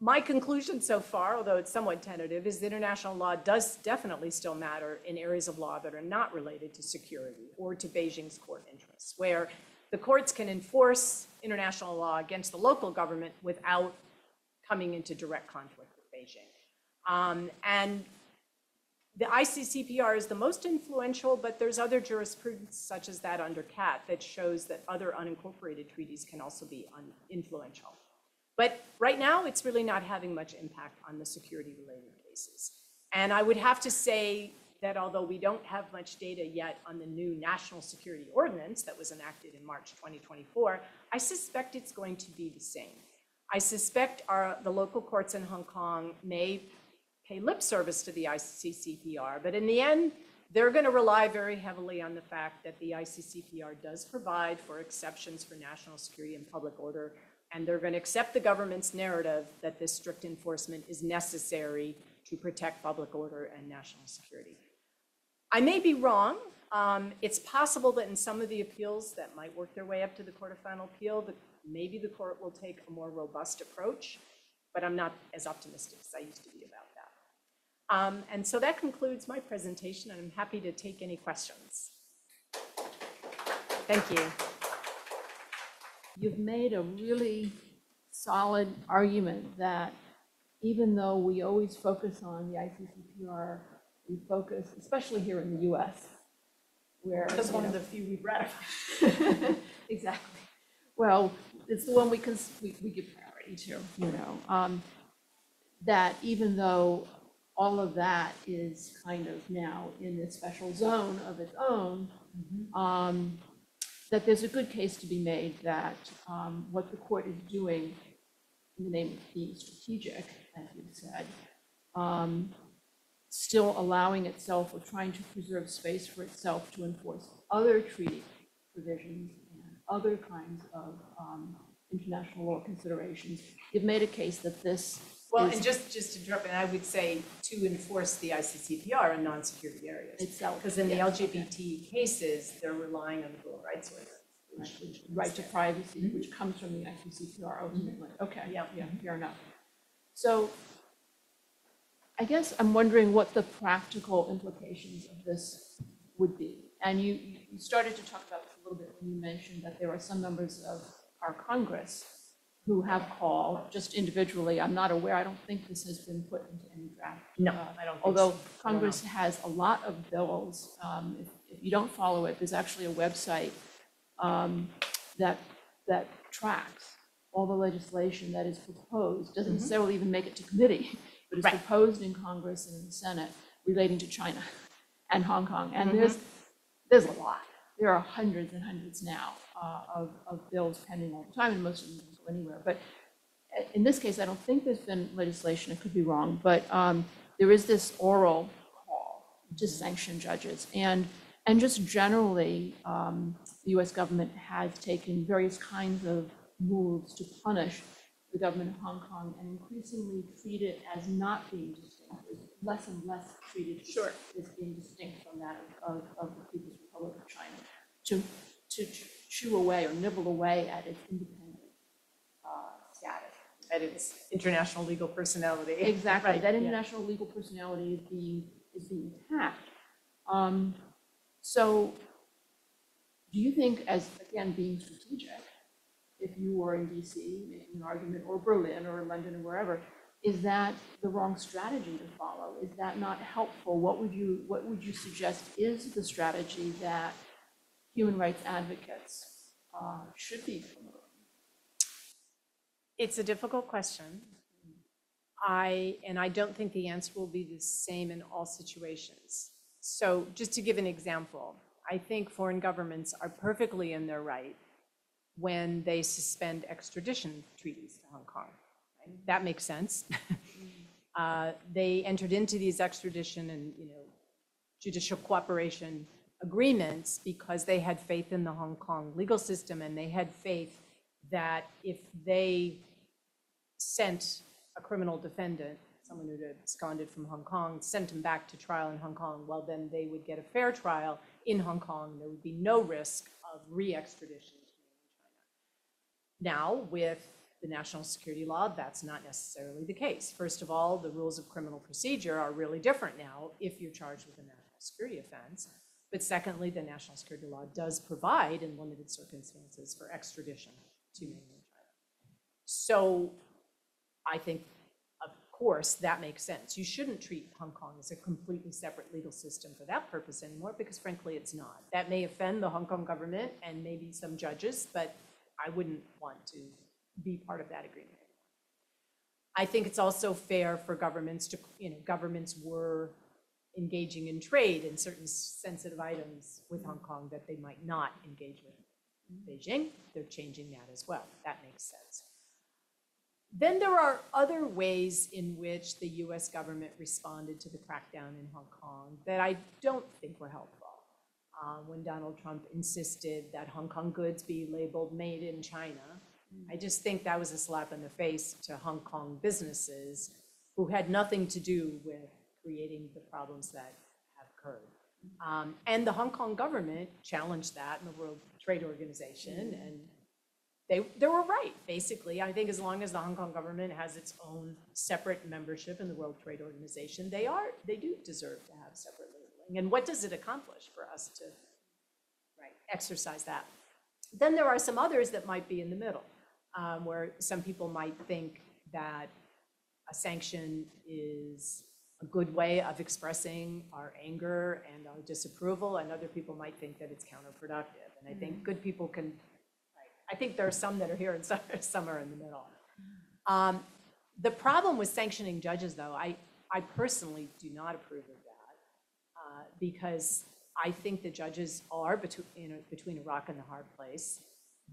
my conclusion so far, although it's somewhat tentative, is that international law does definitely still matter in areas of law that are not related to security or to Beijing's core interests, where the courts can enforce international law against the local government without coming into direct conflict Beijing. Um, And the ICCPR is the most influential, but there's other jurisprudence such as that under CAT that shows that other unincorporated treaties can also be influential. But right now, it's really not having much impact on the security-related cases. And I would have to say that although we don't have much data yet on the new National Security Ordinance that was enacted in March 2024, I suspect it's going to be the same. I suspect our, the local courts in Hong Kong may pay lip service to the ICCPR, but in the end, they're going to rely very heavily on the fact that the ICCPR does provide for exceptions for national security and public order, and they're going to accept the government's narrative that this strict enforcement is necessary to protect public order and national security. I may be wrong. Um, It's possible that in some of the appeals that might work their way up to the Court of Final Appeal, that maybe the court will take a more robust approach, but I'm not as optimistic as I used to be about that. Um, And so that concludes my presentation, and I'm happy to take any questions. Thank you. You've made a really solid argument that even though we always focus on the ICCPR, we focus, especially here in the US, where. That's one of the few we've ratified. Exactly. Well, it's the one we can, we, we give priority to, you know. um, That even though all of that is kind of now in a special zone of its own, um, that there's a good case to be made that um, what the court is doing in the name of being strategic, as you said, um, still allowing itself or trying to preserve space for itself to enforce other treaty provisions other kinds of um, international law considerations. You've made a case that this Well, is and just, just to drop in, I would say to enforce the ICCPR in non-security areas. itself. Because in the yes, okay. LGBT cases, they're relying on the Bill of Rights Ordinance. Right, which- Right to privacy, which comes from the ICCPR ultimately. Okay, yeah, yeah, fair enough. So I guess I'm wondering what the practical implications of this would be. And you, you started to talk about little bit when you mentioned that there are some members of our Congress who have called, just individually, I'm not aware, I don't think this has been put into any draft. No, uh, I don't think Although so. Don't. Congress has a lot of bills, um, if, if you don't follow it, there's actually a website um, that, that tracks all the legislation that is proposed, doesn't necessarily even make it to committee, but is Mm-hmm. Right. proposed in Congress and in the Senate relating to China and Hong Kong. And Mm-hmm. there's, there's a lot. There are hundreds and hundreds now uh, of, of bills pending all the time, and most of them don't go anywhere. But uh, in this case, I don't think there's been legislation, I could be wrong, but um, there is this oral call to sanction judges. And, and just generally, um, the US government has taken various kinds of moves to punish the government of Hong Kong and increasingly treat it as not being distinct, as less and less treated Sure. as being distinct from that of, of- of the People's Republic of China, to, to chew away or nibble away at its independent uh, status. At its international legal personality. Exactly, Right, that yeah. international legal personality is being, is being attacked. Um, So do you think, as, again, being strategic, if you were in DC making an argument, or Berlin, or London, or wherever, is that the wrong strategy to follow? Is that not helpful? What would you, what would you suggest is the strategy that human rights advocates uh, should be promoting? It's a difficult question. I, and I don't think the answer will be the same in all situations. So just to give an example, I think foreign governments are perfectly in their right when they suspend extradition treaties to Hong Kong. That makes sense. Uh, They entered into these extradition and, you know, judicial cooperation agreements because they had faith in the Hong Kong legal system and they had faith that if they sent a criminal defendant, someone who had absconded from Hong Kong, sent him back to trial in Hong Kong, well, then they would get a fair trial in Hong Kong. There would be no risk of re-extradition to mainland China. Now, with the national security law, that's not necessarily the case. First of all, the rules of criminal procedure are really different now if you're charged with a national security offense. But secondly, the national security law does provide in limited circumstances for extradition to mainland China. So I think, of course, that makes sense. You shouldn't treat Hong Kong as a completely separate legal system for that purpose anymore, because frankly, it's not. That may offend the Hong Kong government and maybe some judges, but I wouldn't want to be part of that agreement. I think it's also fair for governments to, you know, governments were engaging in trade in certain sensitive items with Hong Kong that they might not engage with Beijing. They're changing that as well. That makes sense. Then there are other ways in which the US government responded to the crackdown in Hong Kong that I don't think were helpful. Uh, when Donald Trump insisted that Hong Kong goods be labeled made in China, I just think that was a slap in the face to Hong Kong businesses who had nothing to do with creating the problems that have occurred. Um, and the Hong Kong government challenged that in the World Trade Organization, and they, they were right, basically. I think as long as the Hong Kong government has its own separate membership in the World Trade Organization, they are, they do deserve to have separate labeling. And what does it accomplish for us to, right, exercise that? Then there are some others that might be in the middle, um, where some people might think that a sanction is a good way of expressing our anger and our disapproval, and other people might think that it's counterproductive. And I think good people can, I think there are some that are here and some, some are in the middle. Um, The problem with sanctioning judges, though, I, I personally do not approve of that, uh, because I think the judges are between, you know, between a rock and a hard place.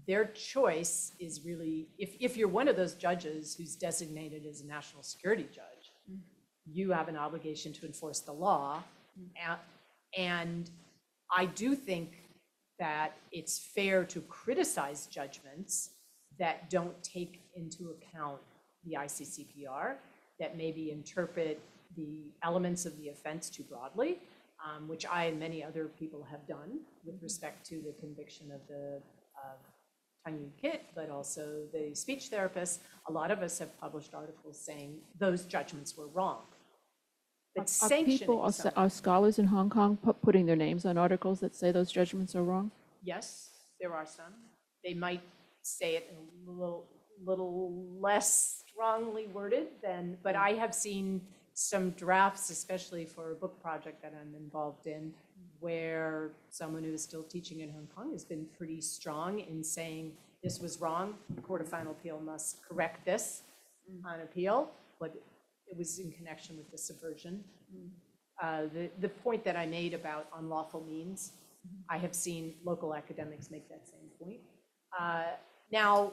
Their choice is really, if, if you're one of those judges who's designated as a national security judge, mm-hmm. you have an obligation to enforce the law. Mm-hmm. A- And I do think that it's fair to criticize judgments that don't take into account the ICCPR, that maybe interpret the elements of the offense too broadly, um, which I and many other people have done with mm-hmm. respect to the conviction of the, of Tong Ying Kit, but also the speech therapists, A lot of us have published articles saying those judgments were wrong. But Are people, are, are scholars in Hong Kong pu- putting their names on articles that say those judgments are wrong? Yes, there are some. They might say it in a little, little less strongly worded than, but hmm. I have seen some drafts, especially for a book project that I'm involved in, where someone who is still teaching in Hong Kong has been pretty strong in saying, this was wrong, the Court of Final Appeal must correct this on appeal, but it was in connection with the subversion. Uh, The, the point that I made about unlawful means, I have seen local academics make that same point. Uh, Now,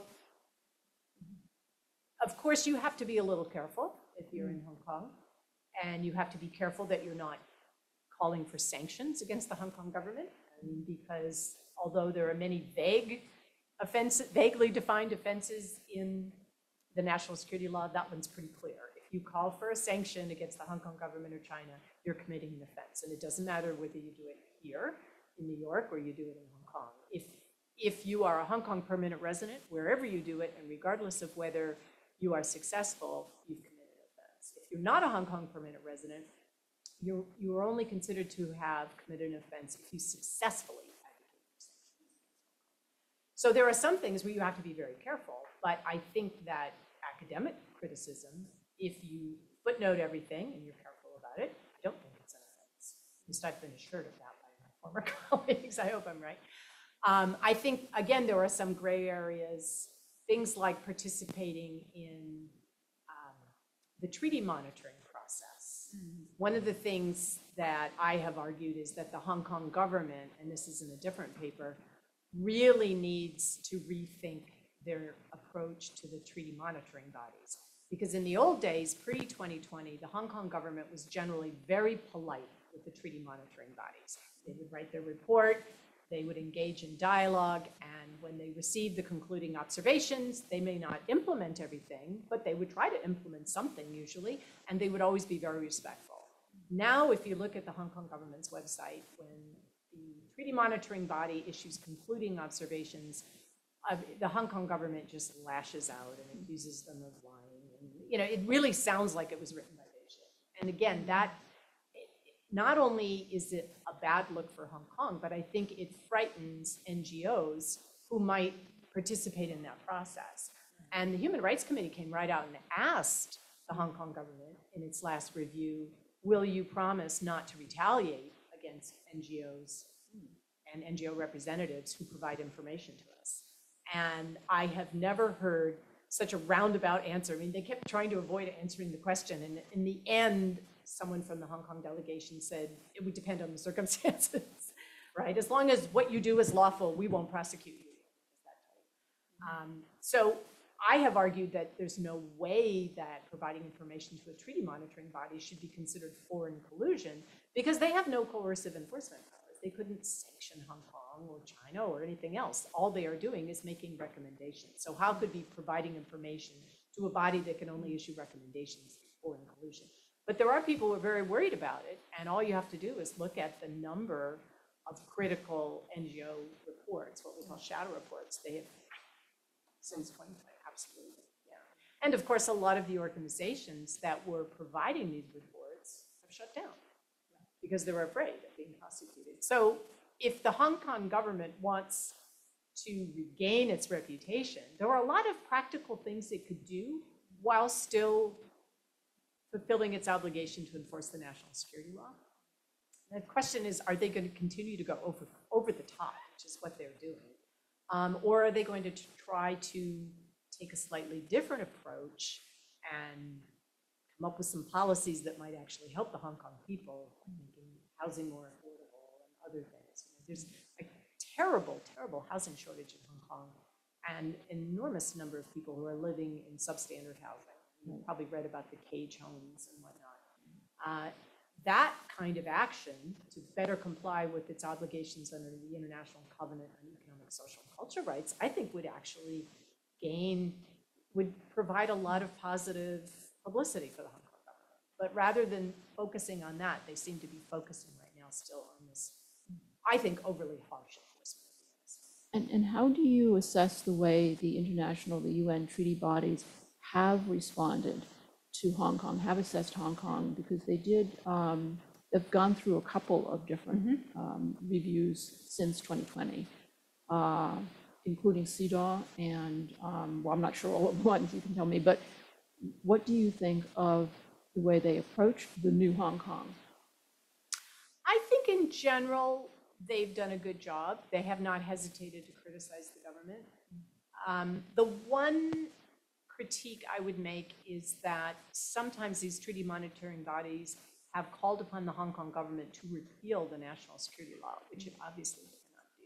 of course, you have to be a little careful if you're in Hong Kong, and you have to be careful that you're not calling for sanctions against the Hong Kong government, because although there are many vague vaguely defined offenses in the national security law, that one's pretty clear. If you call for a sanction against the Hong Kong government or China, you're committing an offense. And it doesn't matter whether you do it here in New York or you do it in Hong Kong. If, if you are a Hong Kong permanent resident, wherever you do it, and regardless of whether you are successful, you've committed an offense. If you're not a Hong Kong permanent resident, you're, you are only considered to have committed an offense if you successfully. So there are some things where you have to be very careful, but I think that academic criticism, if you footnote everything and you're careful about it, I don't think it's an offense. At least I've been assured of that by my former colleagues. I hope I'm right. Um, I think, again, there are some gray areas, things like participating in the treaty monitoring process. Mm-hmm. One of the things that I have argued is that the Hong Kong government, and this is in a different paper, really needs to rethink their approach to the treaty monitoring bodies. Because in the old days, pre-2020, the Hong Kong government was generally very polite with the treaty monitoring bodies. They would write their report, they would engage in dialogue, and when they received the concluding observations, they may not implement everything, but they would try to implement something usually, and they would always be very respectful. Now, if you look at the Hong Kong government's website, when the treaty monitoring body issues concluding observations, uh, the Hong Kong government just lashes out and accuses them of lying. And, You know, it really sounds like it was written by Beijing. And again, that, not only is it a bad look for Hong Kong, but I think it frightens NGOs who might participate in that process. Mm. And the Human Rights Committee came right out and asked the Hong Kong government in its last review, will you promise not to retaliate against NGOs hmm. and NGO representatives who provide information to us? And I have never heard such a roundabout answer. I mean, they kept trying to avoid answering the question. And in the end, someone from the Hong Kong delegation said, it would depend on the circumstances, right? As long as what you do is lawful, we won't prosecute you. Um, So I have argued that there's no way that providing information to a treaty monitoring body should be considered foreign collusion because they have no coercive enforcement powers. They couldn't sanction Hong Kong or China or anything else. All they are doing is making recommendations. So how could be providing information to a body that can only issue recommendations foreign collusion? But there are people who are very worried about it, and all you have to do is look at the number of critical NGO reports, what we call shadow reports. They have since 2020, absolutely, yeah. And of course, a lot of the organizations that were providing these reports have shut down because they were afraid of being prosecuted. So if the Hong Kong government wants to regain its reputation, there are a lot of practical things it could do while still fulfilling its obligation to enforce the national security law. The question is, are they going to continue to go over, over the top, which is what they're doing? Um, Or are they going to try to take a slightly different approach and come up with some policies that might actually help the Hong Kong people, making housing more affordable and other things? You know, There's a terrible, terrible housing shortage in Hong Kong and an enormous number of people who are living in substandard housing. You've probably read about the cage homes and whatnot. Uh, That kind of action to better comply with its obligations under the International Covenant on Economic, Social, and Cultural Rights, I think would actually gain, would provide a lot of positive publicity for the Hong Kong government. But rather than focusing on that, they seem to be focusing right now still on this, I think overly harsh enforcement. And, and how do you assess the way the international, the UN treaty bodies have responded to Hong Kong, have assessed Hong Kong? Because they did, um, they've gone through a couple of different um, reviews since 2020, uh, including CEDAW and, um, well, I'm not sure all at once, you can tell me, but what do you think of the way they approached the new Hong Kong? I think in general, they've done a good job. They have not hesitated to criticize the government. Um, The one critique I would make is that sometimes these treaty monitoring bodies have called upon the Hong Kong government to repeal the national security law, which it obviously cannot do.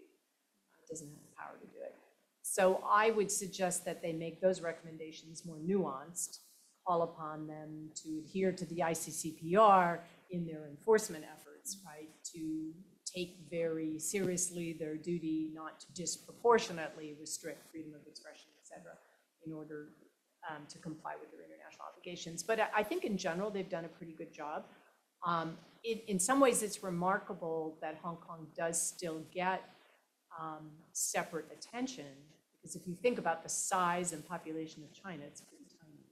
It doesn't have the power to do it. So I would suggest that they make those recommendations more nuanced, call upon them to adhere to the ICCPR in their enforcement efforts, right? To take very seriously their duty not to disproportionately restrict freedom of expression, et cetera, in order um, to comply with their international obligations. But I- think in general, they've done a pretty good job. Um, In, in some ways, it's remarkable that Hong Kong does still get um, separate attention, because if you think about the size and population of China, it's pretty tiny.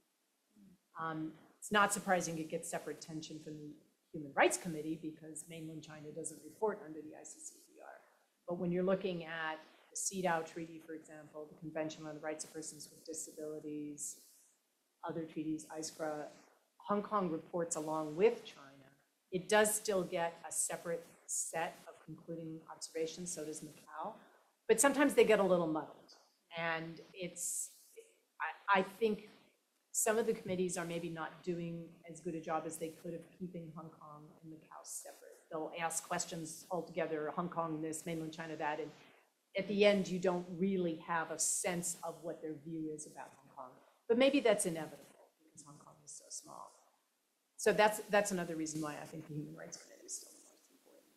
Um, It's not surprising it gets separate attention from the Human Rights Committee, because mainland China doesn't report under the ICCPR. But when you're looking at the CEDAW Treaty, for example, the Convention on the Rights of Persons with Disabilities, other treaties, Hong Kong reports along with China. It does still get a separate set of concluding observations, so does Macau. But sometimes they get a little muddled. And it's, I, I think some of the committees are maybe not doing as good a job as they could of keeping Hong Kong and Macau separate. They'll ask questions altogether, Hong Kong this, mainland China that, and at the end, you don't really have a sense of what their view is about Hong. But maybe that's inevitable because Hong Kong is so small. So that's, that's another reason why I think the Human Rights Committee is still the most important.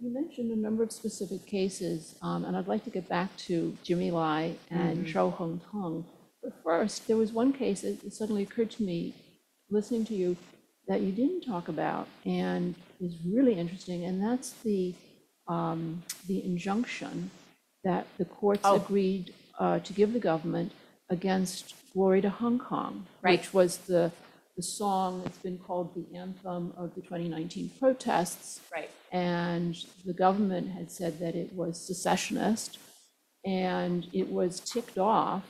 You mentioned a number of specific cases, um, and I'd like to get back to Jimmy Lai and Chow Hang Tung. But first, there was one case, it suddenly occurred to me, listening to you, that you didn't talk about and is really interesting, and that's the, um, the injunction that the courts Oh. agreed uh, to give the government against Glory to Hong Kong, Right. which was the the song, it's been called the anthem of the 2019 protests. Right. And the government had said that it was secessionist. And it was ticked off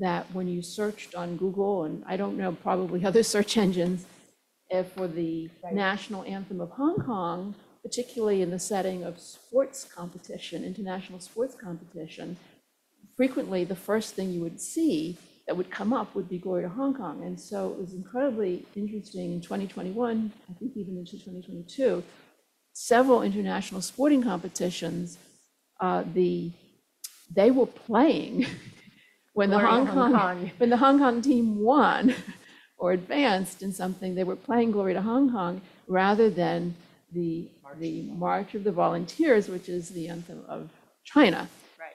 that when you searched on Google, and I don't know, probably other search engines, eh, for the Right. national anthem of Hong Kong, particularly in the setting of sports competition, international sports competition, frequently the first thing you would see that would come up would be Glory to Hong Kong. And so it was incredibly interesting in 2021, I think even into 2022, several international sporting competitions, uh, the, they were playing when the Glory Hong Hong Kong, Kong. when the Hong Kong team won or advanced in something, they were playing Glory to Hong Kong rather than the, the March of the Volunteers, which is the anthem of China.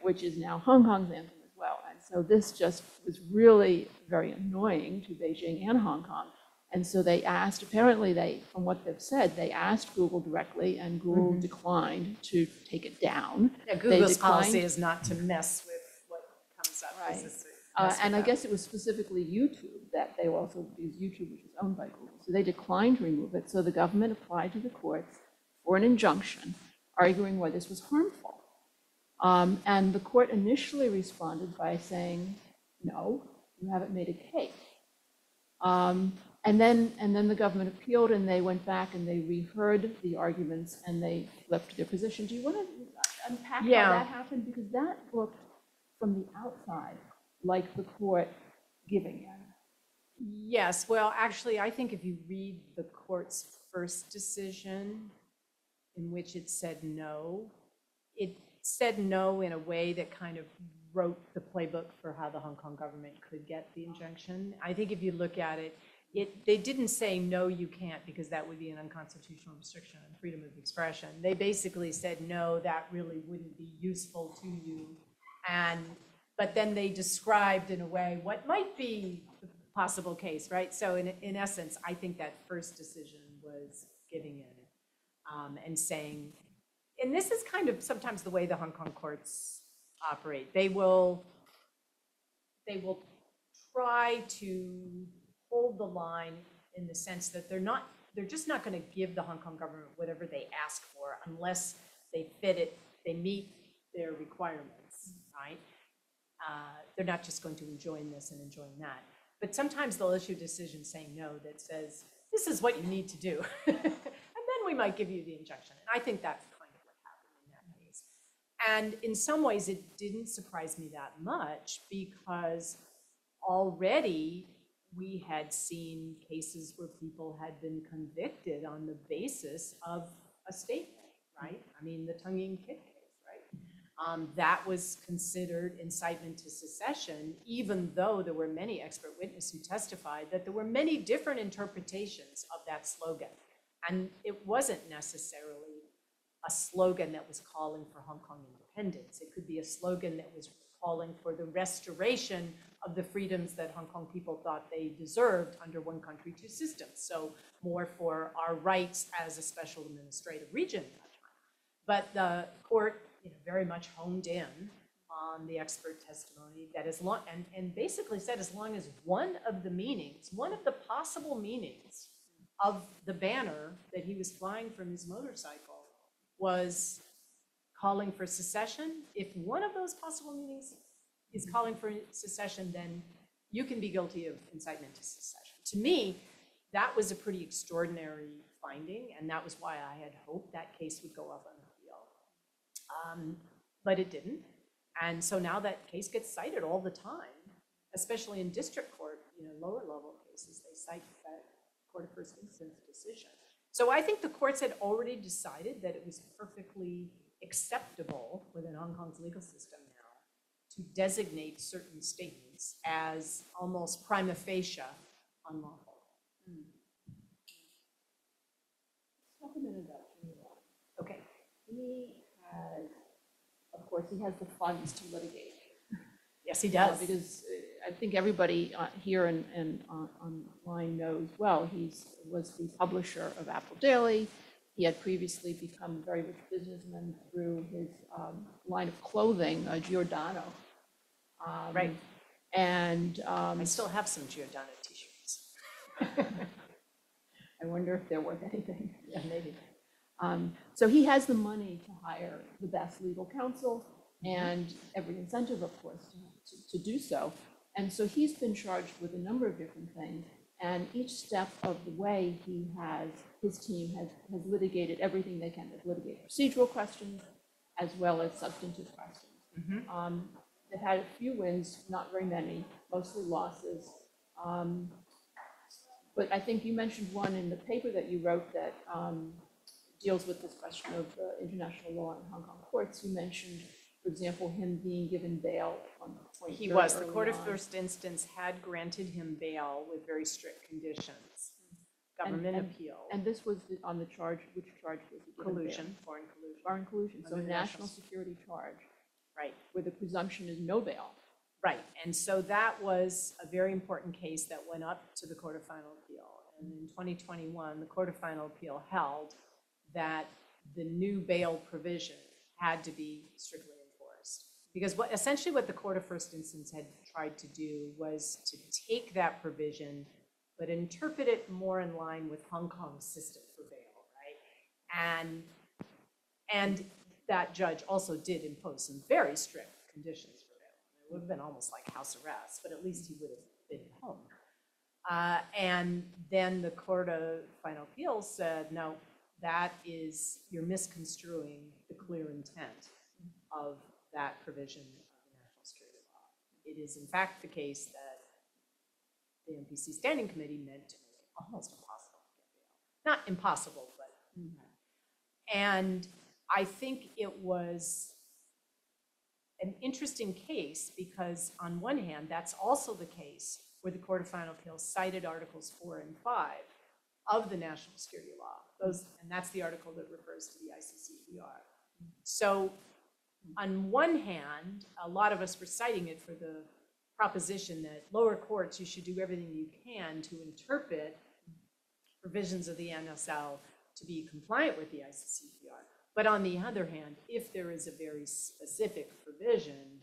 Which is now Hong Kong's anthem as well. And so this just was really very annoying to Beijing and Hong Kong. And so they asked, apparently they, from what they've said, they asked Google directly and Google declined to take it down. Yeah, Google's policy is not to mess with what comes up. Right. Uh, And I guess it was specifically YouTube that they also, because YouTube which is owned by Google. So they declined to remove it. So the government applied to the courts for an injunction, arguing why this was harmful. Um, And the court initially responded by saying, no, you haven't made a case. Um, And then, and then the government appealed and they went back and they reheard the arguments and they flipped their position. Do you want to unpack how that happened? Because that looked from the outside like the court giving in. Yes, well, actually, I think if you read the court's first decision in which it said no, it said no in a way that kind of wrote the playbook for how the Hong Kong government could get the injunction. I think if you look at it, it, they didn't say, no, you can't, because that would be an unconstitutional restriction on freedom of expression. They basically said, no, that really wouldn't be useful to you. And, but then they described in a way what might be the possible case, right? So in, in essence, I think that first decision was giving in um, and saying, and this is kind of sometimes the way the Hong Kong courts operate. They will, they will try to hold the line in the sense that they're not, they're just not going to give the Hong Kong government whatever they ask for unless they fit it, they meet their requirements, right? Uh, They're not just going to enjoin this and enjoin that. But sometimes they'll issue a decision saying no that says, this is what you need to do. And then we might give you the injunction. And I think that's kind of what happened in that case. And in some ways, it didn't surprise me that much because already we had seen cases where people had been convicted on the basis of a statement, right? I mean, the Tongue Kid case, right? Um, That was considered incitement to secession, even though there were many expert witnesses who testified that there were many different interpretations of that slogan. And it wasn't necessarily a slogan that was calling for Hong Kong independence. It could be a slogan that was calling for the restoration of the freedoms that Hong Kong people thought they deserved under one country, two systems. So more for our rights as a special administrative region. But the court, you know, very much honed in on the expert testimony that as long, and, and basically said as long as one of the meanings, one of the possible meanings of the banner that he was flying from his motorcycle was calling for secession, if one of those possible meanings is calling for secession, then you can be guilty of incitement to secession. To me, that was a pretty extraordinary finding, and that was why I had hoped that case would go up on appeal. Um, But it didn't. And so now that case gets cited all the time, especially in district court, you know, lower level cases, they cite that court of first instance decision. So I think the courts had already decided that it was perfectly acceptable within Hong Kong's legal system now to designate certain statements as almost prima facie unlawful. Talk a minute about Okay, He has, of course, he has the funds to litigate. yes, he uh, does. Because uh, I think everybody uh, here and, and on- online knows well, he's, was the publisher of Apple Daily. He had previously become a very rich businessman through his um, line of clothing, uh, Giordano. Um, Right. And um, I still have some Giordano t-shirts. I wonder if they're worth anything. Yeah, maybe. Um, So he has the money to hire the best legal counsel and every incentive, of course, to- to do so. And so he's been charged with a number of different things. And each step of the way, he has, his team has has litigated everything they can. They've litigated procedural questions as well as substantive questions. Um, They've had a few wins, not very many, mostly losses. Um, But I think you mentioned one in the paper that you wrote that um, deals with this question of uh, international law in Hong Kong courts. You mentioned, for example, him being given bail at one point. He very was, the early court of on. first instance had granted him bail with very strict conditions. Mm-hmm. Government and- appeal, And this was the- on the charge, which charge was he given bail? collusion, foreign collusion, Foreign collusion, so a Under national national- security charge right. where the presumption is no bail. Right, and so that was a very important case that went up to the Court of Final Appeal. And in 2021, the Court of Final Appeal held that the new bail provision had to be strictly. Because what, essentially what the Court of First Instance had tried to do was to take that provision, but interpret it more in line with Hong Kong's system for bail, right? And and that judge also did impose some very strict conditions for bail. It would have been almost like house arrest, but at least he would have been home. Uh, And then the Court of Final Appeals said, no, that is, you're misconstruing the clear intent of that provision of the national security law. It is in fact the case that the NPC Standing Committee meant to make it almost impossible to get bail. Not impossible, but mm-hmm. and I think it was an interesting case because on one hand, that's also the case where the Court of Final Appeals cited Articles 4 and 5 of the National Security Law. Those, and that's the article that refers to the ICCPR. Mm-hmm. So on one hand, a lot of us were citing it for the proposition that lower courts, you should do everything you can to interpret provisions of the NSL to be compliant with the ICCPR. But on the other hand, if there is a very specific provision,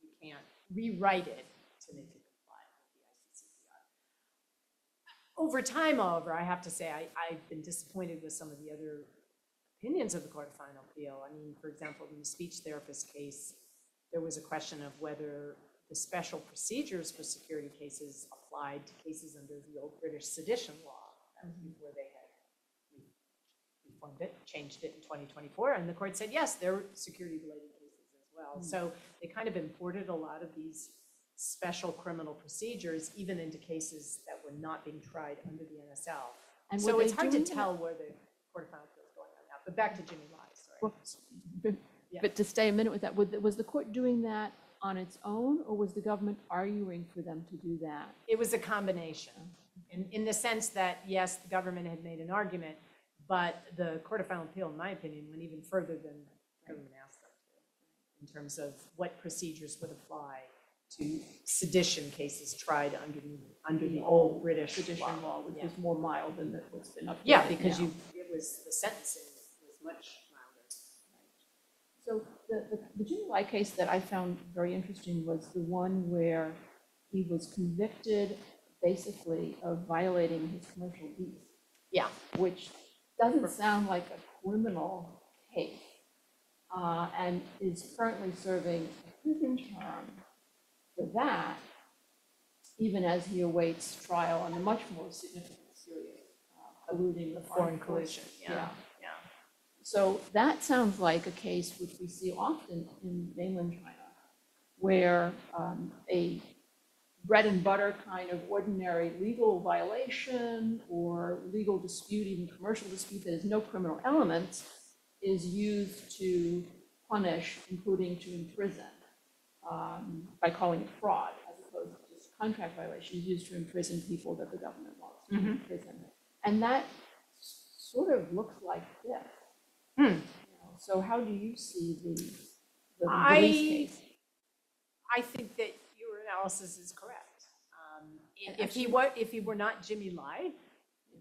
you can't rewrite it to make it compliant with the ICCPR. Over time, however, I have to say, I, I've been disappointed with some of the other opinions of the Court of Final Appeal. I mean, for example, in the speech therapist case, there was a question of whether the special procedures for security cases applied to cases under the old British sedition law. That was mm-hmm. before they had reformed it, changed it in 2024, and the court said, yes, there were security-related cases as well. Mm. So they kind of imported a lot of these special criminal procedures even into cases that were not being tried under the NSL. And So it's hard to doing that- tell where the Court of Final But back to Jimmy Lai, sorry. But Yeah. but to stay a minute with that, was the- was the court doing that on its own, or was the government arguing for them to do that? It was a combination, in, in the sense that, yes, the government had made an argument, but the Court of Final Appeal, in my opinion, went even further than the government asked them to, in terms of what procedures would apply to sedition cases tried under the, under the old British sedition law. law, which Yeah. is more mild than the- what's been updated Yeah, because now. you, it was, the sentencing was much milder. So the, the- the Jimmy Lai case that I found very interesting was the one where he was convicted basically of violating his commercial lease, Yeah, which doesn't sound like a criminal case, uh, and is currently serving a prison term for that, even as he awaits trial on a much more significant, serious uh, polluting the foreign collusion, yeah. So that sounds like a case which we see often in mainland China, where um, a bread and butter kind of ordinary legal violation or legal dispute, even commercial dispute that has no criminal elements, is used to punish, including to imprison, um, by calling it fraud, as opposed to just contract violation, is used to imprison people that the government wants to Mhm. imprison. And that sort of looks like this. Hmm. So how do you see the, the I- police case? I think that your analysis is correct. Um, And If he were, if he were not Jimmy Lai,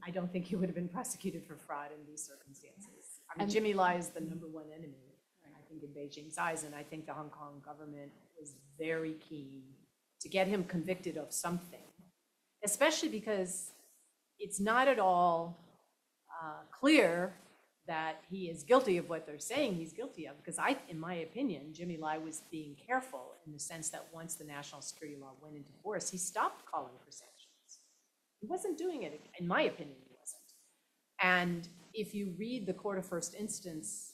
I don't think he would have been prosecuted for fraud in these circumstances. I mean, And- Jimmy Lai is the number one enemy, I think, in Beijing's eyes, and I think the Hong Kong government was very keen to get him convicted of something, especially because it's not at all uh, clear that he is guilty of what they're saying he's guilty of, because I, in my opinion, Jimmy Lai was being careful in the sense that once the national security law went into force, he stopped calling for sanctions. He wasn't doing it, in my opinion, he wasn't. And if you read the court of first instance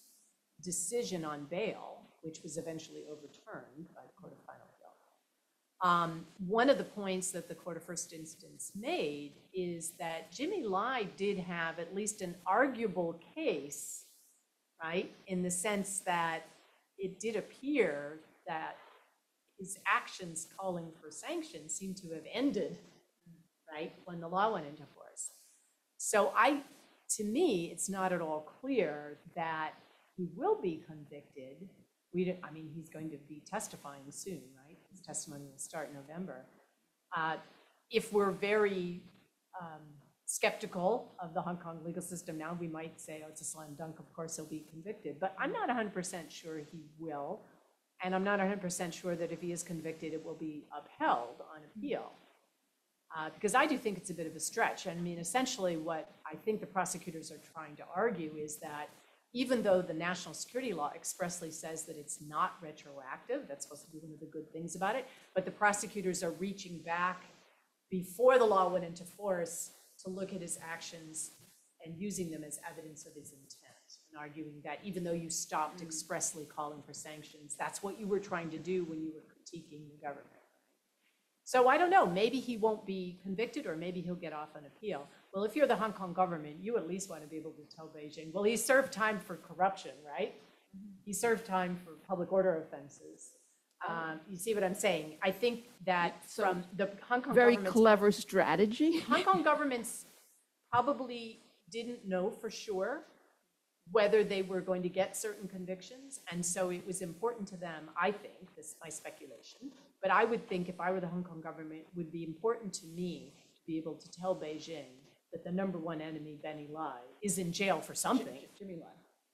decision on bail, which was eventually overturned by the court of final appeal, um, one of the points that the court of first instance made is that Jimmy Lai did have at least an arguable case, right? In the sense that it did appear that his actions calling for sanctions seemed to have ended, right, when the law went into force. So I, to me, it's not at all clear that he will be convicted. We, I mean, he's going to be testifying soon, testimony will start in November. Uh, If we're very um, skeptical of the Hong Kong legal system now, we might say, oh, it's a slam dunk, of course he'll be convicted. But I'm not 100% sure he will. And I'm not 100% sure that if he is convicted, it will be upheld on appeal. Uh, Because I do think it's a bit of a stretch. I mean, essentially, what I think the prosecutors are trying to argue is that even though the national security law expressly says that it's not retroactive, that's supposed to be one of the good things about it, but the prosecutors are reaching back before the law went into force to look at his actions and using them as evidence of his intent, and arguing that even though you stopped hmm. expressly calling for sanctions, that's what you were trying to do when you were critiquing the government. So I don't know, maybe he won't be convicted, or maybe he'll get off on appeal. Well, if you're the Hong Kong government, you at least want to be able to tell Beijing, well, he served time for corruption, right? He served time for public order offenses. Um, You see what I'm saying? I think that from the Hong Kong Very government's clever strategy. Hong Kong governments probably didn't know for sure whether they were going to get certain convictions, and so it was important to them, I think, this is my speculation, but I would think if I were the Hong Kong government, it would be important to me to be able to tell Beijing that the number one enemy, Benny Lai, is in jail for something. Jimmy Lai.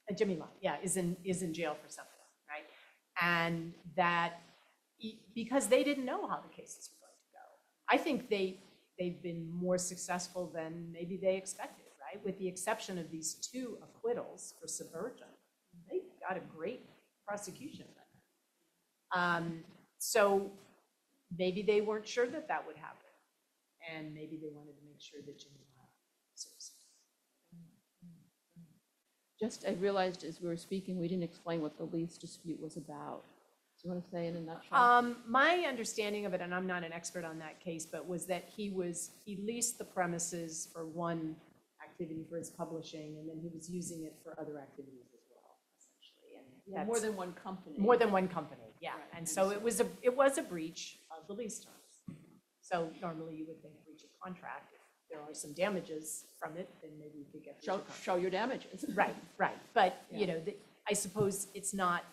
Uh, Jimmy Lai, yeah, is in, is in jail for something, right? And that, e- because they didn't know how the cases were going to go. I think they, they've been more successful than maybe they expected, right? With the exception of these two acquittals for subversion. They got a great prosecution. Um, So maybe they weren't sure that that would happen. And maybe they wanted to make sure that Jimmy Lai serves. Just, I realized as we were speaking, we didn't explain what the lease dispute was about. Do you want to say in a nutshell? Um, my understanding of it, and I'm not an expert on that case, but was that he was, he leased the premises for one activity for his publishing, and then he was using it for other activities as well, essentially. And Yeah, More than one company. More than one company, yeah. Right, And and so so- it was a, it was a breach of the lease terms. So normally you would think breach of contract, if there are some damages from it, then maybe you could get Show, show your damages. Right, right. But, you know, the- I suppose it's not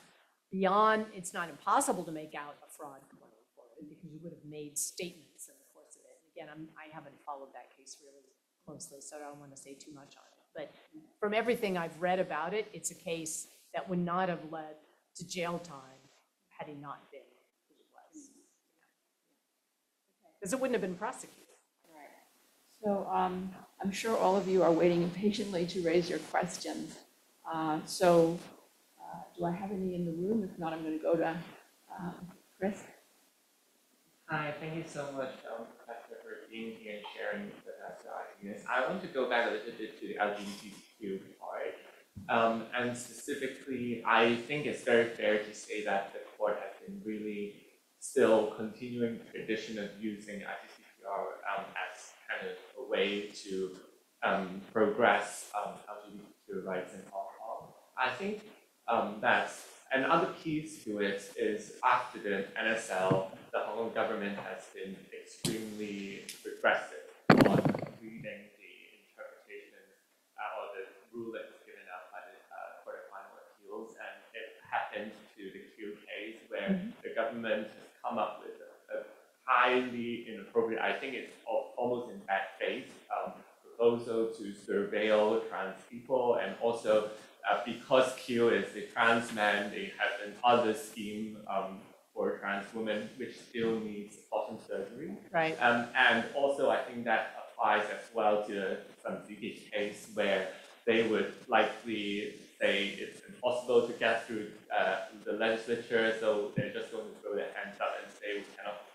beyond, it's not impossible to make out a fraud claim for it because you would have made statements in the course of it. And Again, I'm, I haven't followed that case really closely, so I don't want to say too much on it. But from everything I've read about it, it's a case that would not have led to jail time had he not been who he was. Mm-hmm. Because it wouldn't have been prosecuted. So um, I'm sure all of you are waiting impatiently to raise your questions. Uh, So uh, do I have any in the room? If not, I'm going to go to uh, Chris. Hi, thank you so much, um, Professor, for being here and sharing with us. I want to go back a little bit to the LGBTQ part. Um, and specifically, I think it's very fair to say that the court has been really still continuing the tradition of using ICCPR um, as kind of a way to um, progress um, LGBTQ rights in Hong Kong. I think um, that's another piece to it is after the NSL, the Hong Kong government has been extremely regressive on reading the interpretation uh, or the rulings given out by the uh, Court of Final Appeals. And it happened to the Q case where the government has come up with highly inappropriate, I think it's al- almost in bad faith, um, proposal to surveil trans people and also uh, because Q is a trans man, they have another scheme um, for trans women which still needs bottom surgery. Right. Um, and also, I think that applies as well to Sham Tsz Kit case where they would likely say it's impossible to get through uh, the legislature, so they're just going to throw their hands up and say we cannot comply with the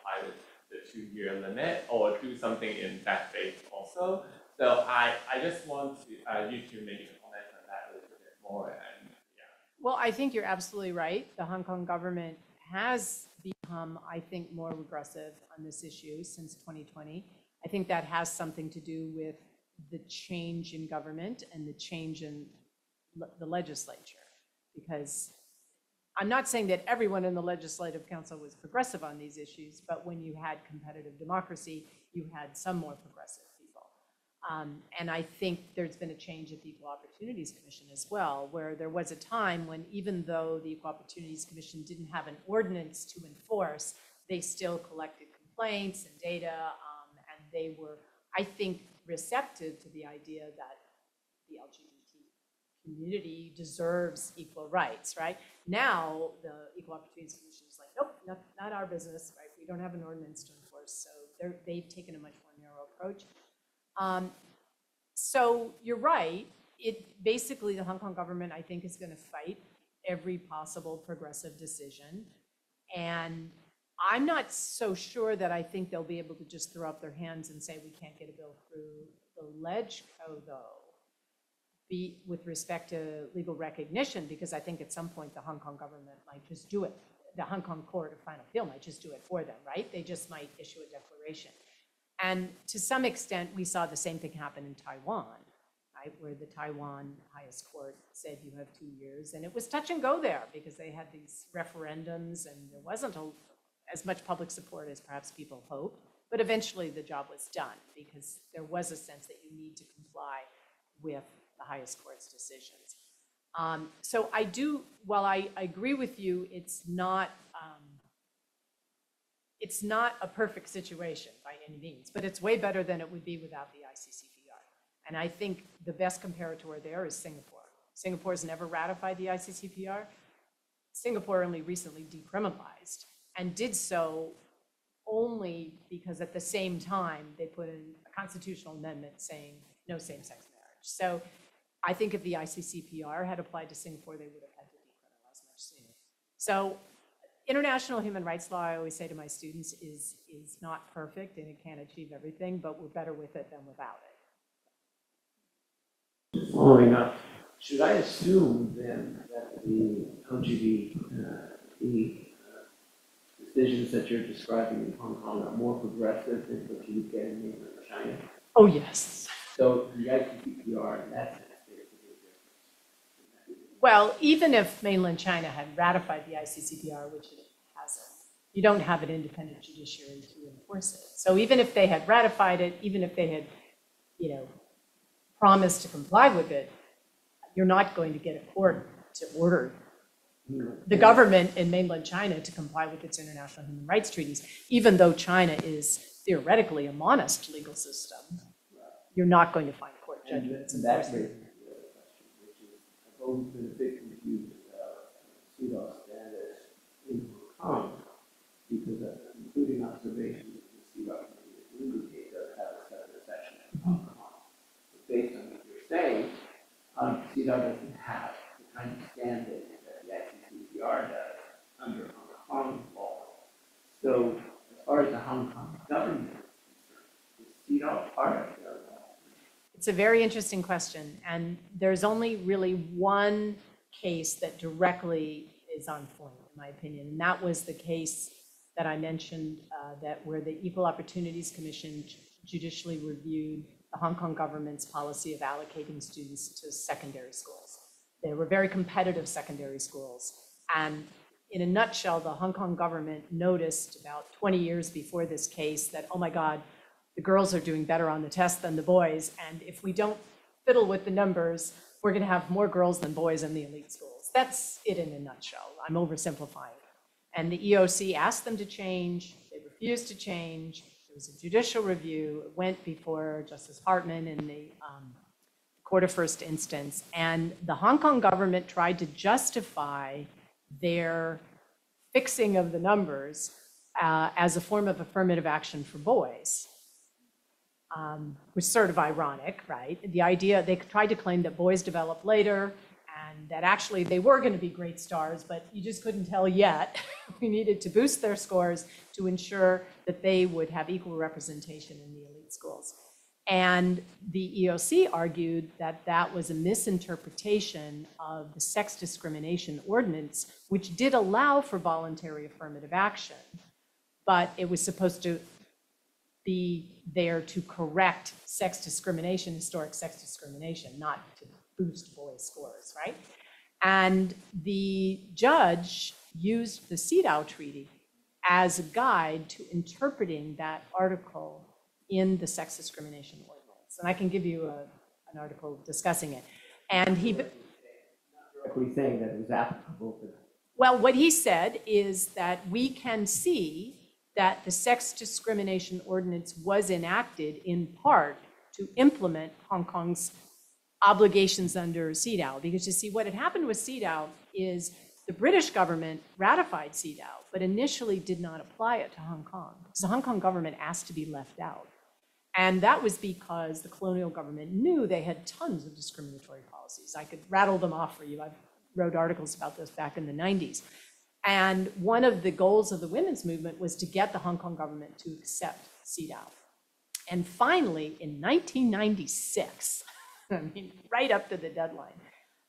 two-year limit or do something in that phase also. So I, I just want to, uh, you to maybe comment on that a little bit more and, yeah. Well, I think you're absolutely right. The Hong Kong government has become, I think, more regressive on this issue since 2020. I think that has something to do with the change in government and the change in le- the legislature. Because I'm not saying that everyone in the legislative council was progressive on these issues, but when you had competitive democracy, you had some more progressive people. Um, And I think there's been a change at the Equal Opportunities Commission as well, where there was a time when even though the Equal Opportunities Commission didn't have an ordinance to enforce, they still collected complaints and data, um, and they were, I think, receptive to the idea that the LGBT community deserves equal rights, right? Now, the Equal Opportunities Commission is like, nope, not, not our business, right? We don't have an ordinance to enforce, so they're, they've taken a much more narrow approach. Um, So you're right, it, basically, the Hong Kong government, I think, is gonna fight every possible progressive decision. And I'm not so sure that I think they'll be able to just throw up their hands and say, we can't get a bill through the LegCo, though be with respect to legal recognition, because I think at some point the Hong Kong government might just do it. The Hong Kong Court of Final Appeal might just do it for them, right? They just might issue a declaration. And to some extent, we saw the same thing happen in Taiwan, right? Where the Taiwan highest court said you have two years, and it was touch and go there because they had these referendums and there wasn't a- as much public support as perhaps people hoped. But eventually the job was done because there was a sense that you need to comply with highest court's decisions. Um, So I do, while I, I agree with you, it's not, um, it's not a perfect situation by any means, but it's way better than it would be without the ICCPR. And I think the best comparator there is Singapore. Singapore has never ratified the ICCPR. Singapore only recently decriminalized and did so only because at the same time, they put in a constitutional amendment saying no same-sex marriage. So I think if the ICCPR had applied to Singapore, they would have had to decriminalize much sooner. So international human rights law, I always say to my students, is, is not perfect and it can't achieve everything, but we're better with it than without it. Following up, should I assume then that the LGBT uh, decisions that you're describing in Hong Kong are more progressive than what you get in mainland China? Oh, yes. So the ICCPR in that sense makes a big difference. Well, even if mainland China had ratified the ICCPR, which it hasn't, you don't have an independent judiciary to enforce it. So even if they had ratified it, even if they had, you know, promised to comply with it, you're not going to get a court to order the government in mainland China to comply with its international human rights treaties, even though China is theoretically a monist legal system. You're not going to find court judgments and enforcing it. raises the other question, which a bit confused about CEDAW status in Hong Kong, because uh, including observations of the CEDAW committee, Windy does have a separate section Kong. But based on what you're saying, um, CEDAW doesn't have the kind of standing that the ICCPR does under Hong Kong law. So as far as the Hong Kong government is concerned, is CEDAW part of? It's a very interesting question, and there's only really one case that directly is on point, in my opinion, and that was the case that I mentioned, uh, that where the Equal Opportunities Commission judicially reviewed the Hong Kong government's policy of allocating students to secondary schools. They were very competitive secondary schools, and in a nutshell, the Hong Kong government noticed about 20 years before this case that, oh my God, the girls are doing better on the test than the boys, and if we don't fiddle with the numbers, we're going to have more girls than boys in the elite schools. That's it in a nutshell. I'm oversimplifying. And the EOC asked them to change, they refused to change. There was a judicial review, it went before Justice Hartmann in the um, Court of First Instance, and the Hong Kong government tried to justify their fixing of the numbers uh, as a form of affirmative action for boys. Um, was sort of ironic, right? The idea, they tried to claim that boys develop later and that actually they were going to be great stars, but you just couldn't tell yet. We needed to boost their scores to ensure that they would have equal representation in the elite schools. And the EOC argued that that was a misinterpretation of the sex discrimination ordinance, which did allow for voluntary affirmative action, but it was supposed to be there to correct sex discrimination, historic sex discrimination, not to boost boys' scores, right? And the judge used the CEDAW Treaty as a guide to interpreting that article in the sex discrimination ordinance. And I can give you a, an article discussing it. And he, Directly saying that it was applicable to well, what he said is that we can see that the sex discrimination ordinance was enacted in part to implement Hong Kong's obligations under CEDAW. Because you see, what had happened with CEDAW is the British government ratified CEDAW, but initially did not apply it to Hong Kong. Because the Hong Kong government asked to be left out. And that was because the colonial government knew they had tons of discriminatory policies. I could rattle them off for you. I wrote articles about this back in the 90s. And one of the goals of the women's movement was to get the Hong Kong government to accept CEDAW. And finally, in 1996, I mean, right up to the deadline,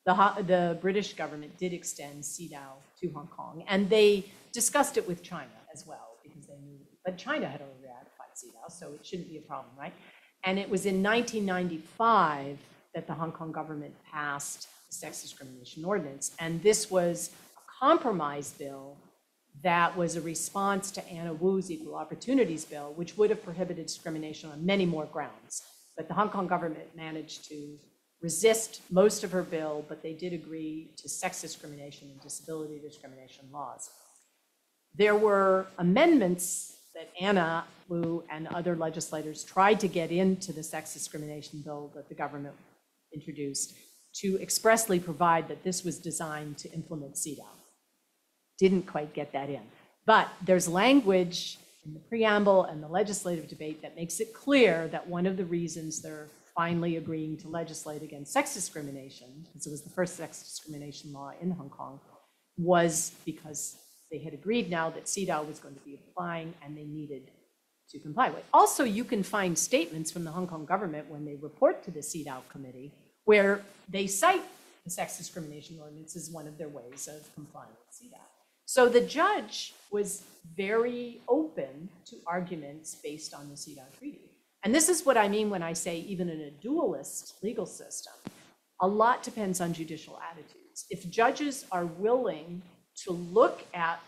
the, the British government did extend CEDAW to Hong Kong, and they discussed it with China as well, because they knew, but China had already ratified CEDAW, so it shouldn't be a problem, right? And it was in 1995 that the Hong Kong government passed the sex discrimination ordinance, and this was compromise bill that was a response to Anna Wu's Equal Opportunities Bill, which would have prohibited discrimination on many more grounds. But the Hong Kong government managed to resist most of her bill, but they did agree to sex discrimination and disability discrimination laws. There were amendments that Anna Wu and other legislators tried to get into the sex discrimination bill that the government introduced to expressly provide that this was designed to implement CEDAW didn't quite get that in. But there's language in the preamble and the legislative debate that makes it clear that one of the reasons they're finally agreeing to legislate against sex discrimination, because it was the first sex discrimination law in Hong Kong, was because they had agreed now that CEDAW was going to be applying and they needed to comply with. Also, you can find statements from the Hong Kong government when they report to the CEDAW committee where they cite the sex discrimination ordinance as one of their ways of complying with CEDAW. So the judge was very open to arguments based on the CEDAW treaty. And this is what I mean when I say even in a dualist legal system, a lot depends on judicial attitudes. If judges are willing to look at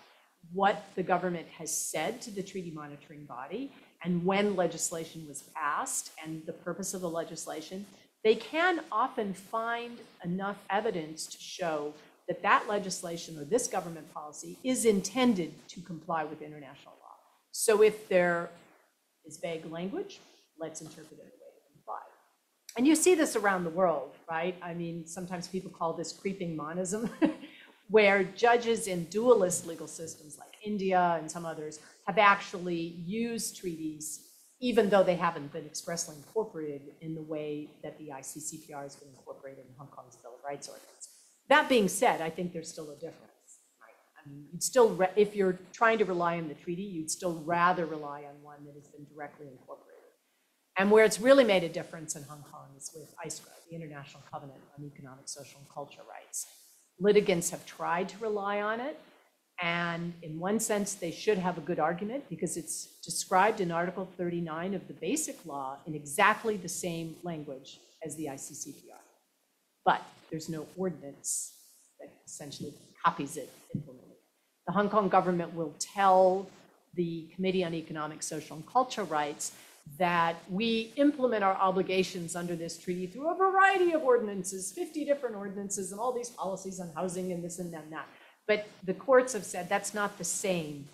what the government has said to the treaty monitoring body and when legislation was passed and the purpose of the legislation, they can often find enough evidence to show that that legislation or this government policy is intended to comply with international law. So if there is vague language, let's interpret it in a way to comply. And you see this around the world, right? I mean, sometimes people call this creeping monism, where judges in dualist legal systems like India and some others have actually used treaties even though they haven't been expressly incorporated in the way that the ICCPR has been incorporated in Hong Kong's Bill of Rights ordinance. That being said, I think there's still a difference. right? I mean, you'd still, if you're trying to rely on the treaty, you'd still rather rely on one that has been directly incorporated. And where it's really made a difference in Hong Kong is with ICESCR, the International Covenant on Economic, Social, and Cultural Rights. Litigants have tried to rely on it, and in one sense, they should have a good argument because it's described in Article 39 of the Basic Law in exactly the same language as the ICCPR. But there's no ordinance that essentially copies it. The Hong Kong government will tell the Committee on Economic, Social, and Cultural Rights that we implement our obligations under this treaty through a variety of ordinances, 50 different ordinances, and all these policies on housing and this and that and that. But the courts have said that's not the same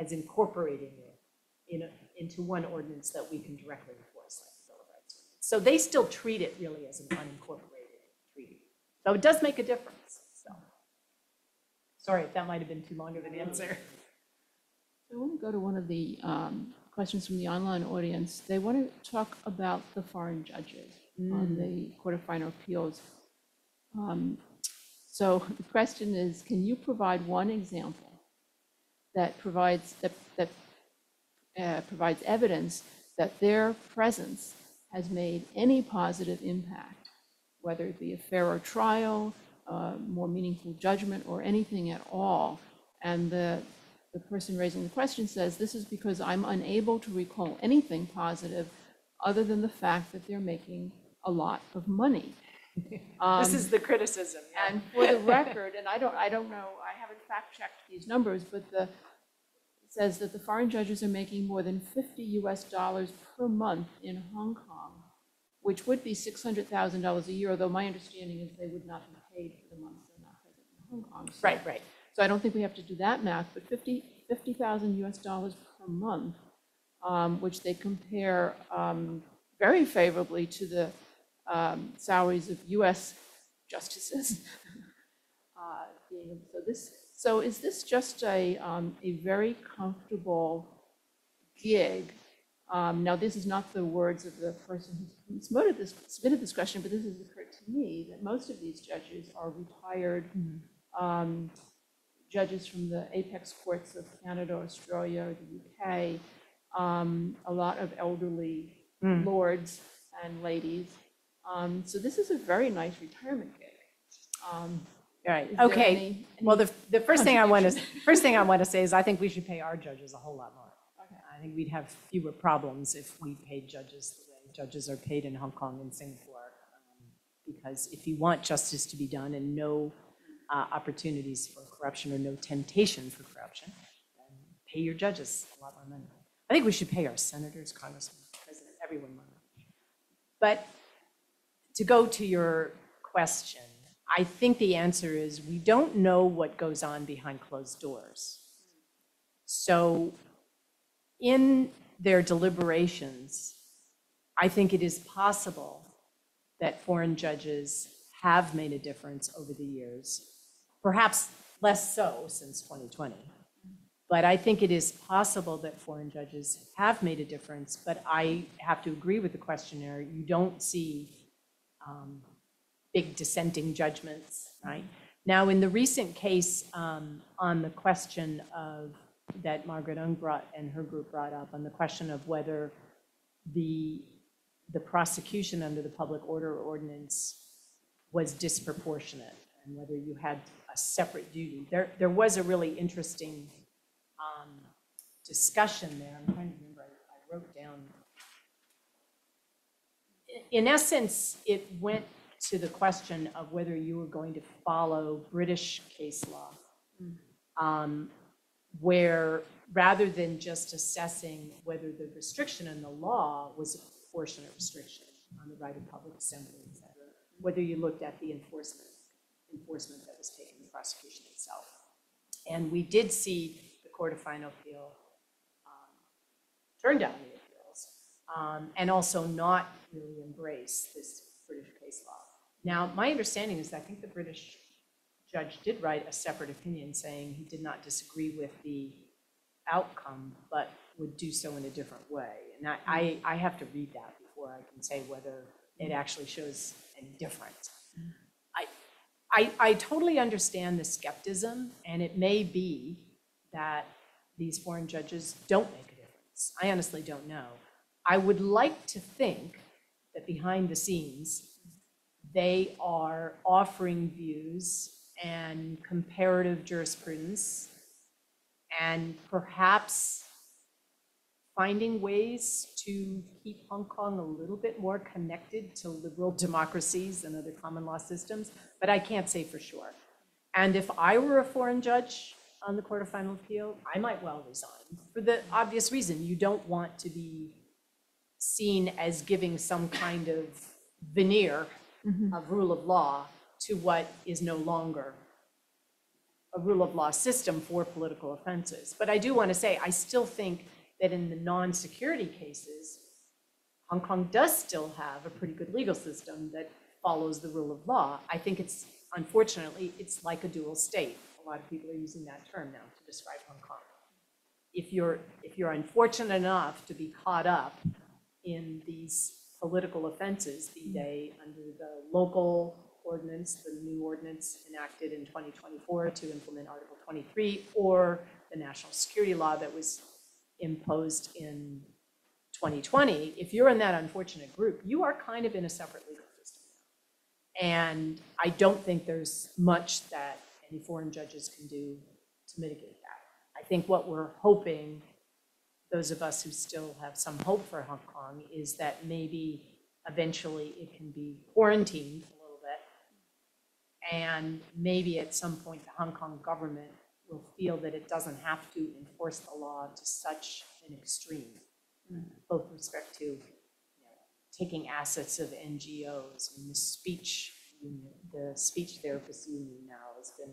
as incorporating it in a, into one ordinance that we can directly enforce, like the Bill of Rights. So they still treat it really as an unincorporated. So it does make a difference, so. Sorry if that might have been too long of an answer. I want to go to one of the um, questions from the online audience. They want to talk about the foreign judges on the Court of Final Appeals. Um, So the question is, can you provide one example that provides, that, that uh, provides evidence that their presence has made any positive impact, whether it be a fairer trial, uh, more meaningful judgment, or anything at all? And the, the person raising the question says, this is because I'm unable to recall anything positive other than the fact that they're making a lot of money. This Um, is the criticism. yeah. and for the record, and I don't, I don't know, I haven't fact-checked these numbers, but the, it says that the foreign judges are making more than 50 US dollars per month in Hong Kong, which would be $600,000 a year, although my understanding is they would not be paid for the months they're not present in Hong Kong. So- Right, right. So I don't think we have to do that math, but 50, 50,000 US dollars per month, um, which they compare um, very favorably to the um, salaries of US justices. Uh, being- So this, so is this just a, um, a very comfortable gig? Um, Now, this is not the words of the person who submitted this, submitted this question, but this has occurred to me, that most of these judges are retired um, judges from the apex courts of Canada, Australia, or the UK, um, a lot of elderly lords and ladies. Um, So this is a very nice retirement gig. Um, Right, is okay. any- Well, the, the first thing I want to, first thing I want to say is I think we should pay our judges a whole lot more. Think we'd have fewer problems if we paid judges the way judges are paid in Hong Kong and Singapore. um, Because if you want justice to be done and no uh, opportunities for corruption or no temptation for corruption, then pay your judges a lot more money. I think we should pay our senators, congressmen, president, everyone more. But to go to your question, I think the answer is we don't know what goes on behind closed doors. So in their deliberations, I think it is possible that foreign judges have made a difference over the years, perhaps less so since 2020. But I think it is possible that foreign judges have made a difference, but I have to agree with the questionnaire. You don't see um, big dissenting judgments, right? Now, in the recent case um, on the question of, that Margaret Ng brought, and her group brought up, on the question of whether the, the prosecution under the public order ordinance was disproportionate, and whether you had a separate duty. There, there was a really interesting um, discussion there. I'm trying to remember, I I wrote down in essence, it went to the question of whether you were going to follow British case law, um, where rather than just assessing whether the restriction in the law was a proportionate restriction on the right of public assembly, et cetera, whether you looked at the enforcement, enforcement that was taken, the prosecution itself. And we did see the Court of Final Appeal turn down the appeals, um, and also not really embrace this British case law. Now, my understanding is that I think the British judge did write a separate opinion saying he did not disagree with the outcome, but would do so in a different way. And I, I, I have to read that before I can say whether it actually shows any difference. I, I, I totally understand the skepticism, and it may be that these foreign judges don't make a difference. I honestly don't know. I would like to think that behind the scenes, they are offering views and comparative jurisprudence and perhaps finding ways to keep Hong Kong a little bit more connected to liberal democracies and other common law systems, but I can't say for sure. And if I were a foreign judge on the Court of Final Appeal, I might well resign, for the obvious reason, you don't want to be seen as giving some kind of veneer mm-hmm. of rule of law to what is no longer a rule of law system for political offenses. But I do want to say, I still think that in the non-security cases, Hong Kong does still have a pretty good legal system that follows the rule of law. I think it's, unfortunately, it's like a dual state. A lot of people are using that term now to describe Hong Kong. if you're, if you're unfortunate enough to be caught up in these political offenses, be they under the local ordinance, the new ordinance enacted in 2024 to implement Article 23, or the national security law that was imposed in 2020, if you're in that unfortunate group, you are kind of in a separate legal system. Now. And I don't think there's much that any foreign judges can do to mitigate that. I think what we're hoping, those of us who still have some hope for Hong Kong, is that maybe eventually it can be quarantined. And maybe at some point, the Hong Kong government will feel that it doesn't have to enforce the law to such an extreme, mm-hmm. both with respect to you know, taking assets of NGOs and the speech, union- the speech therapists union now has been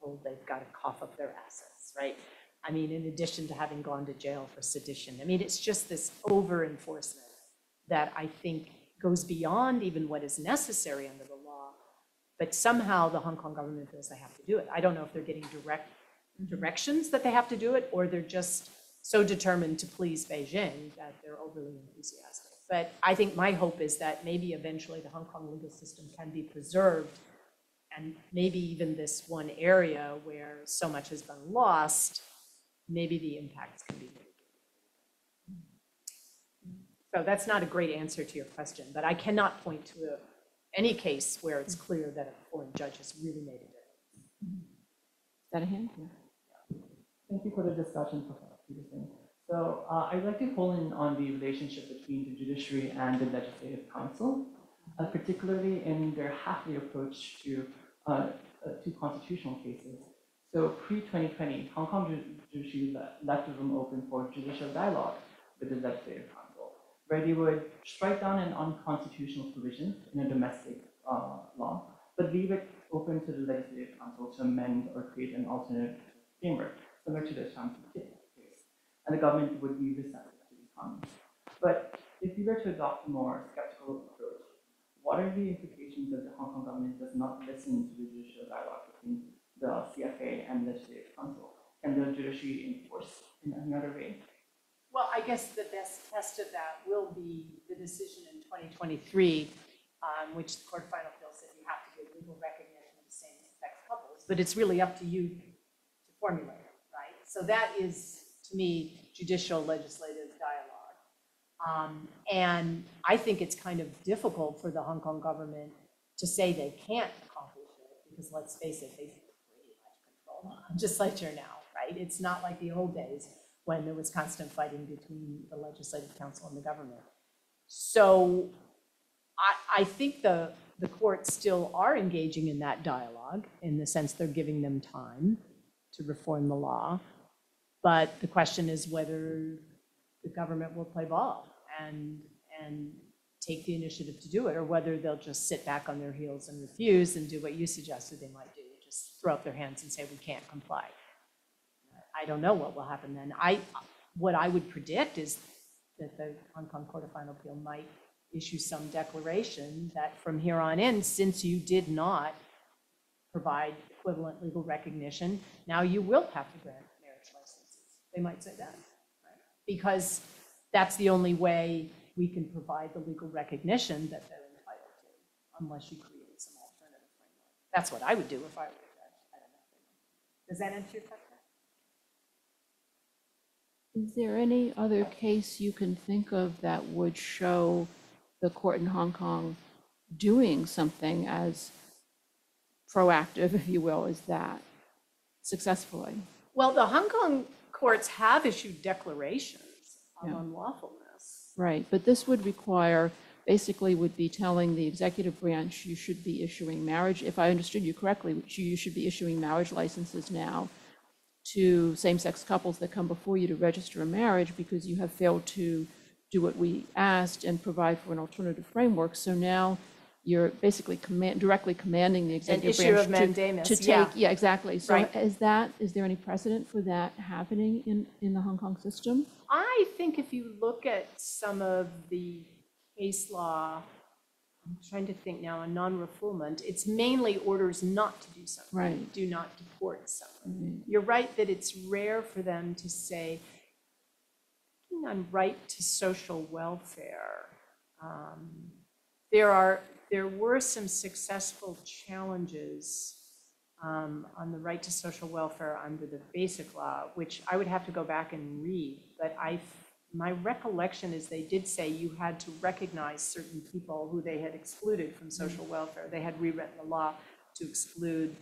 told they've got to cough up their assets, right? I mean, in addition to having gone to jail for sedition. I mean, it's just this over enforcement that I think goes beyond even what is necessary under the. But somehow the Hong Kong government feels they have to do it. I don't know if they're getting direct mm-hmm. directions that they have to do it, or they're just so determined to please Beijing that they're overly enthusiastic. But I think my hope is that maybe eventually the Hong Kong legal system can be preserved and maybe even this one area where so much has been lost, maybe the impacts can be mitigated. Mm-hmm. So that's not a great answer to your question, but I cannot point to a- any case where it's clear that a foreign judge has really made a difference. Is that a hand? Yeah. Thank you for the discussion, Professor Petersen. So uh, I'd like to hone in on the relationship between the judiciary and the legislative council, uh, particularly in their halfway approach to uh, uh, two constitutional cases. So pre-2020, Hong Kong judiciary left the room open for judicial dialogue with the legislative council, where they would strike down an unconstitutional provision in a domestic uh, law, but leave it open to the legislative council to amend or create an alternate framework similar to the Kit case, and the government would be receptive to these comments. But if we were to adopt a more skeptical approach, what are the implications if the Hong Kong government does not listen to the judicial dialogue between the CFA and the legislative council? Can the judiciary enforce in any other way? Well, I guess the best test of that will be the decision in 2023, um, which the Court Final Appeal said you have to give legal recognition of same-sex couples, but it's really up to you to formulate it, right? So that is, to me, judicial legislative dialogue. Um, And I think it's kind of difficult for the Hong Kong government to say they can't accomplish it, because let's face it, they pretty much control the legislature now, right? It's not like the old days when there was constant fighting between the legislative council and the government. So I, I think the, the courts still are engaging in that dialogue, in the sense they're giving them time to reform the law. But the question is whether the government will play ball and, and take the initiative to do it, or whether they'll just sit back on their heels and refuse and do what you suggested they might do, just throw up their hands and say, we can't comply. I don't know what will happen then. I, what I would predict is that the Hong Kong Court of Final Appeal might issue some declaration that from here on in, since you did not provide equivalent legal recognition, now you will have to grant marriage licenses. They might say that, right? Because that's the only way we can provide the legal recognition that they're entitled to, unless you create some alternative framework. That's what I would do if I were a judge. I don't know. Does that answer your question? Is there any other case you can think of that would show the court in Hong Kong doing something as proactive, if you will, as that successfully? Well, the Hong Kong courts have issued declarations of Yeah. unlawfulness. Right, but this would require, basically would be telling the executive branch, you should be issuing marriage, if I understood you correctly, which you you should be issuing marriage licenses now to same-sex couples that come before you to register a marriage because you have failed to do what we asked and provide for an alternative framework. So now you're basically command, directly commanding the executive issue branch of to- mandamus, to yeah. take, yeah, exactly. So Right. is that, is there any precedent for that happening in, in the Hong Kong system? I think if you look at some of the case law I'm trying to think now, a non-refoulement, it's mainly orders not to do something. Right. Do not deport someone. You're right that it's rare for them to say, "Looking on right to social welfare. um, There are, there were some successful challenges um, on the right to social welfare under the basic law, which I would have to go back and read, but I, my recollection is they did say you had to recognize certain people who they had excluded from social mm-hmm. welfare. They had rewritten the law to exclude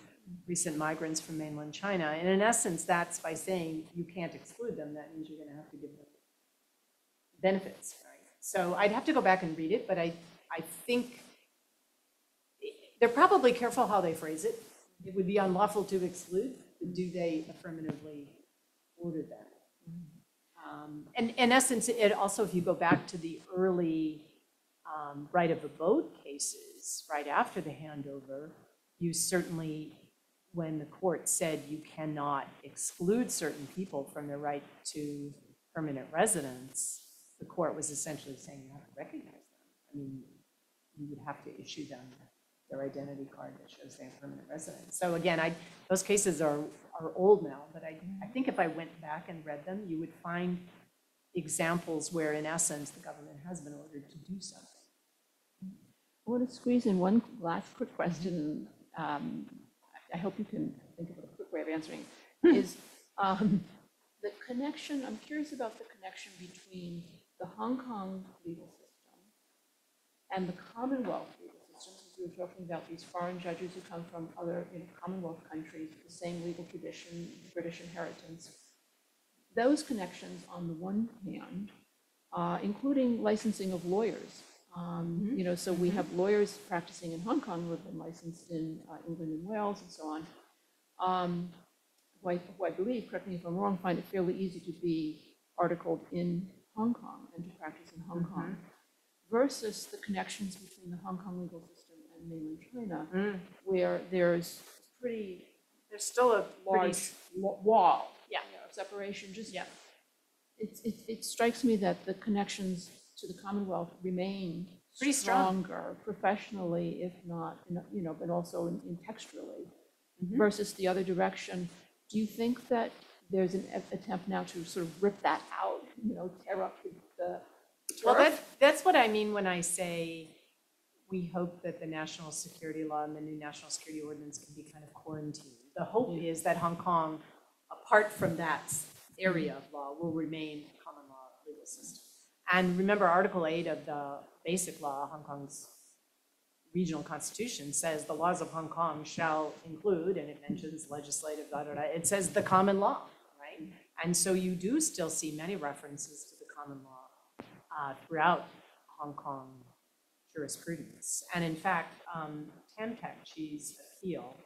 recent migrants from mainland China. And in essence, that's by saying you can't exclude them, that means you're gonna have to give them benefits, right? So I'd have to go back and read it, but I, I think they're probably careful how they phrase it. It would be unlawful to exclude, but do they affirmatively order that? Um, And in essence, it also, if you go back to the early um, right of abode cases, right after the handover, you certainly, when the court said you cannot exclude certain people from their right to permanent residence, the court was essentially saying you have to recognize them. I mean, you would have to issue them their identity card that shows they have permanent residence. So again, I, those cases are, are old now, but I, I think if I went back and read them, you would find examples where in essence, the government has been ordered to do something. I want to squeeze in one last quick question. um, I hope you can think of a quick way of answering, is um, the connection, I'm curious about the connection between the Hong Kong legal system and the Commonwealth legal system, since we were talking about these foreign judges who come from other, you know, Commonwealth countries, with the same legal tradition, British inheritance. Those connections on the one hand, uh, including licensing of lawyers. Um, You know, so we have lawyers practicing in Hong Kong who have been licensed in uh, England and Wales and so on. Um, Who I, who I believe, correct me if I'm wrong, find it fairly easy to be articled in Hong Kong and to practice in Hong Kong versus the connections between the Hong Kong legal mainland China, where there's pretty There's still a large wa- wall. Yeah. you know, Separation, just. Yeah. It, it, it strikes me that the connections to the Commonwealth remain Pretty strong. stronger professionally, if not, you know, but also in in textually Mhm. versus the other direction. Do you think that there's an a- attempt now to sort of rip that out, you know, tear up the, the well, turf? that, that's what I mean when I say we hope that the national security law and the new national security ordinance can be kind of quarantined. The hope is that Hong Kong, apart from that area of law, will remain a common law legal system. And remember, Article 8 of the Basic Law, Hong Kong's regional constitution, says the laws of Hong Kong shall include, and it mentions legislative, da, da, da, it says the common law, right? And so you do still see many references to the common law uh, throughout Hong Kong jurisprudence. And in fact, um, Tam Tak Chi's appeal,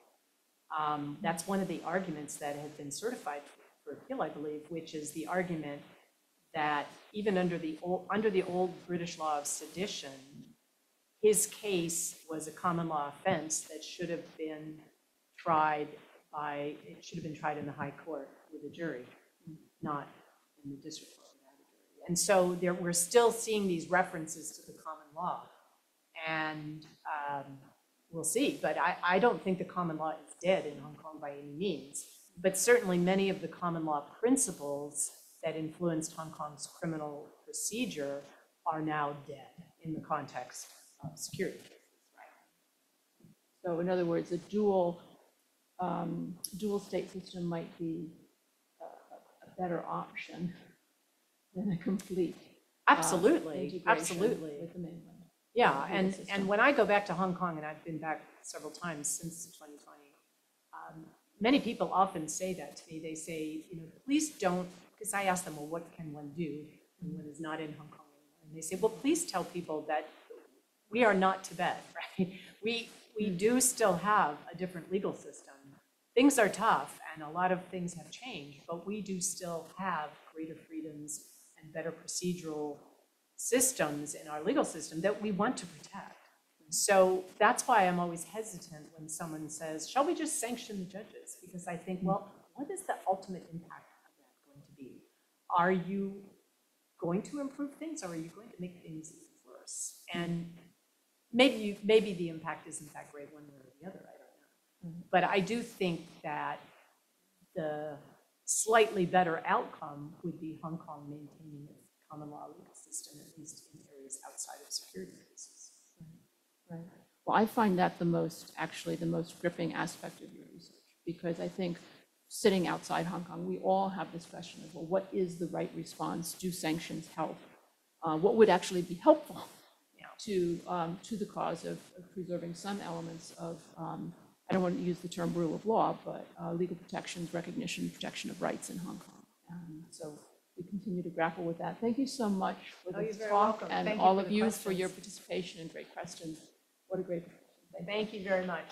um, that's one of the arguments that have been certified for appeal, I believe, which is the argument that even under the, ol- under the old British law of sedition, his case was a common law offense that should have been tried by, it should have been tried in the high court with a jury, not in the district court. And so there, we're still seeing these references to the common law. And um, we'll see, but I, I don't think the common law is dead in Hong Kong by any means. But certainly many of the common law principles that influenced Hong Kong's criminal procedure are now dead in the context of security cases, right? So in other words, a dual, um, dual state system might be a, a- a better option than a complete. uh, Absolutely, integration absolutely. With the mainland. Yeah, and, and when I go back to Hong Kong, and I've been back several times since 2020, um, many people often say that to me. They say, you know, please don't, because I ask them, well, what can one do when one is not in Hong Kong anymore? And they say, well, please tell people that we are not Tibet, right? We, we do still have a different legal system. Things are tough, and a lot of things have changed, but we do still have greater freedoms and better procedural systems in our legal system that we want to protect. So that's why I'm always hesitant when someone says, shall we just sanction the judges? Because I think, well, what is the ultimate impact of that going to be? Are you going to improve things or are you going to make things even worse? And maybe, you- maybe the impact isn't that great one way or the other, I don't know. Mm-hmm. But I do think that the slightly better outcome would be Hong Kong maintaining its common law legal system, at least in areas outside of security cases. Right. Well, I find that the most, actually, the most gripping aspect of your research, because I think sitting outside Hong Kong, we all have this question of, well, what is the right response? Do sanctions help? Uh, What would actually be helpful Yeah. to, um, to the cause of of preserving some elements of, um, I don't want to use the term rule of law, but uh, legal protections, recognition, protection of rights in Hong Kong. Um, So we continue to grapple with that. Thank you so much for Oh, you're this very talk. welcome. And Thank you all for of the you for your participation and great questions. What a great. Thank you very much.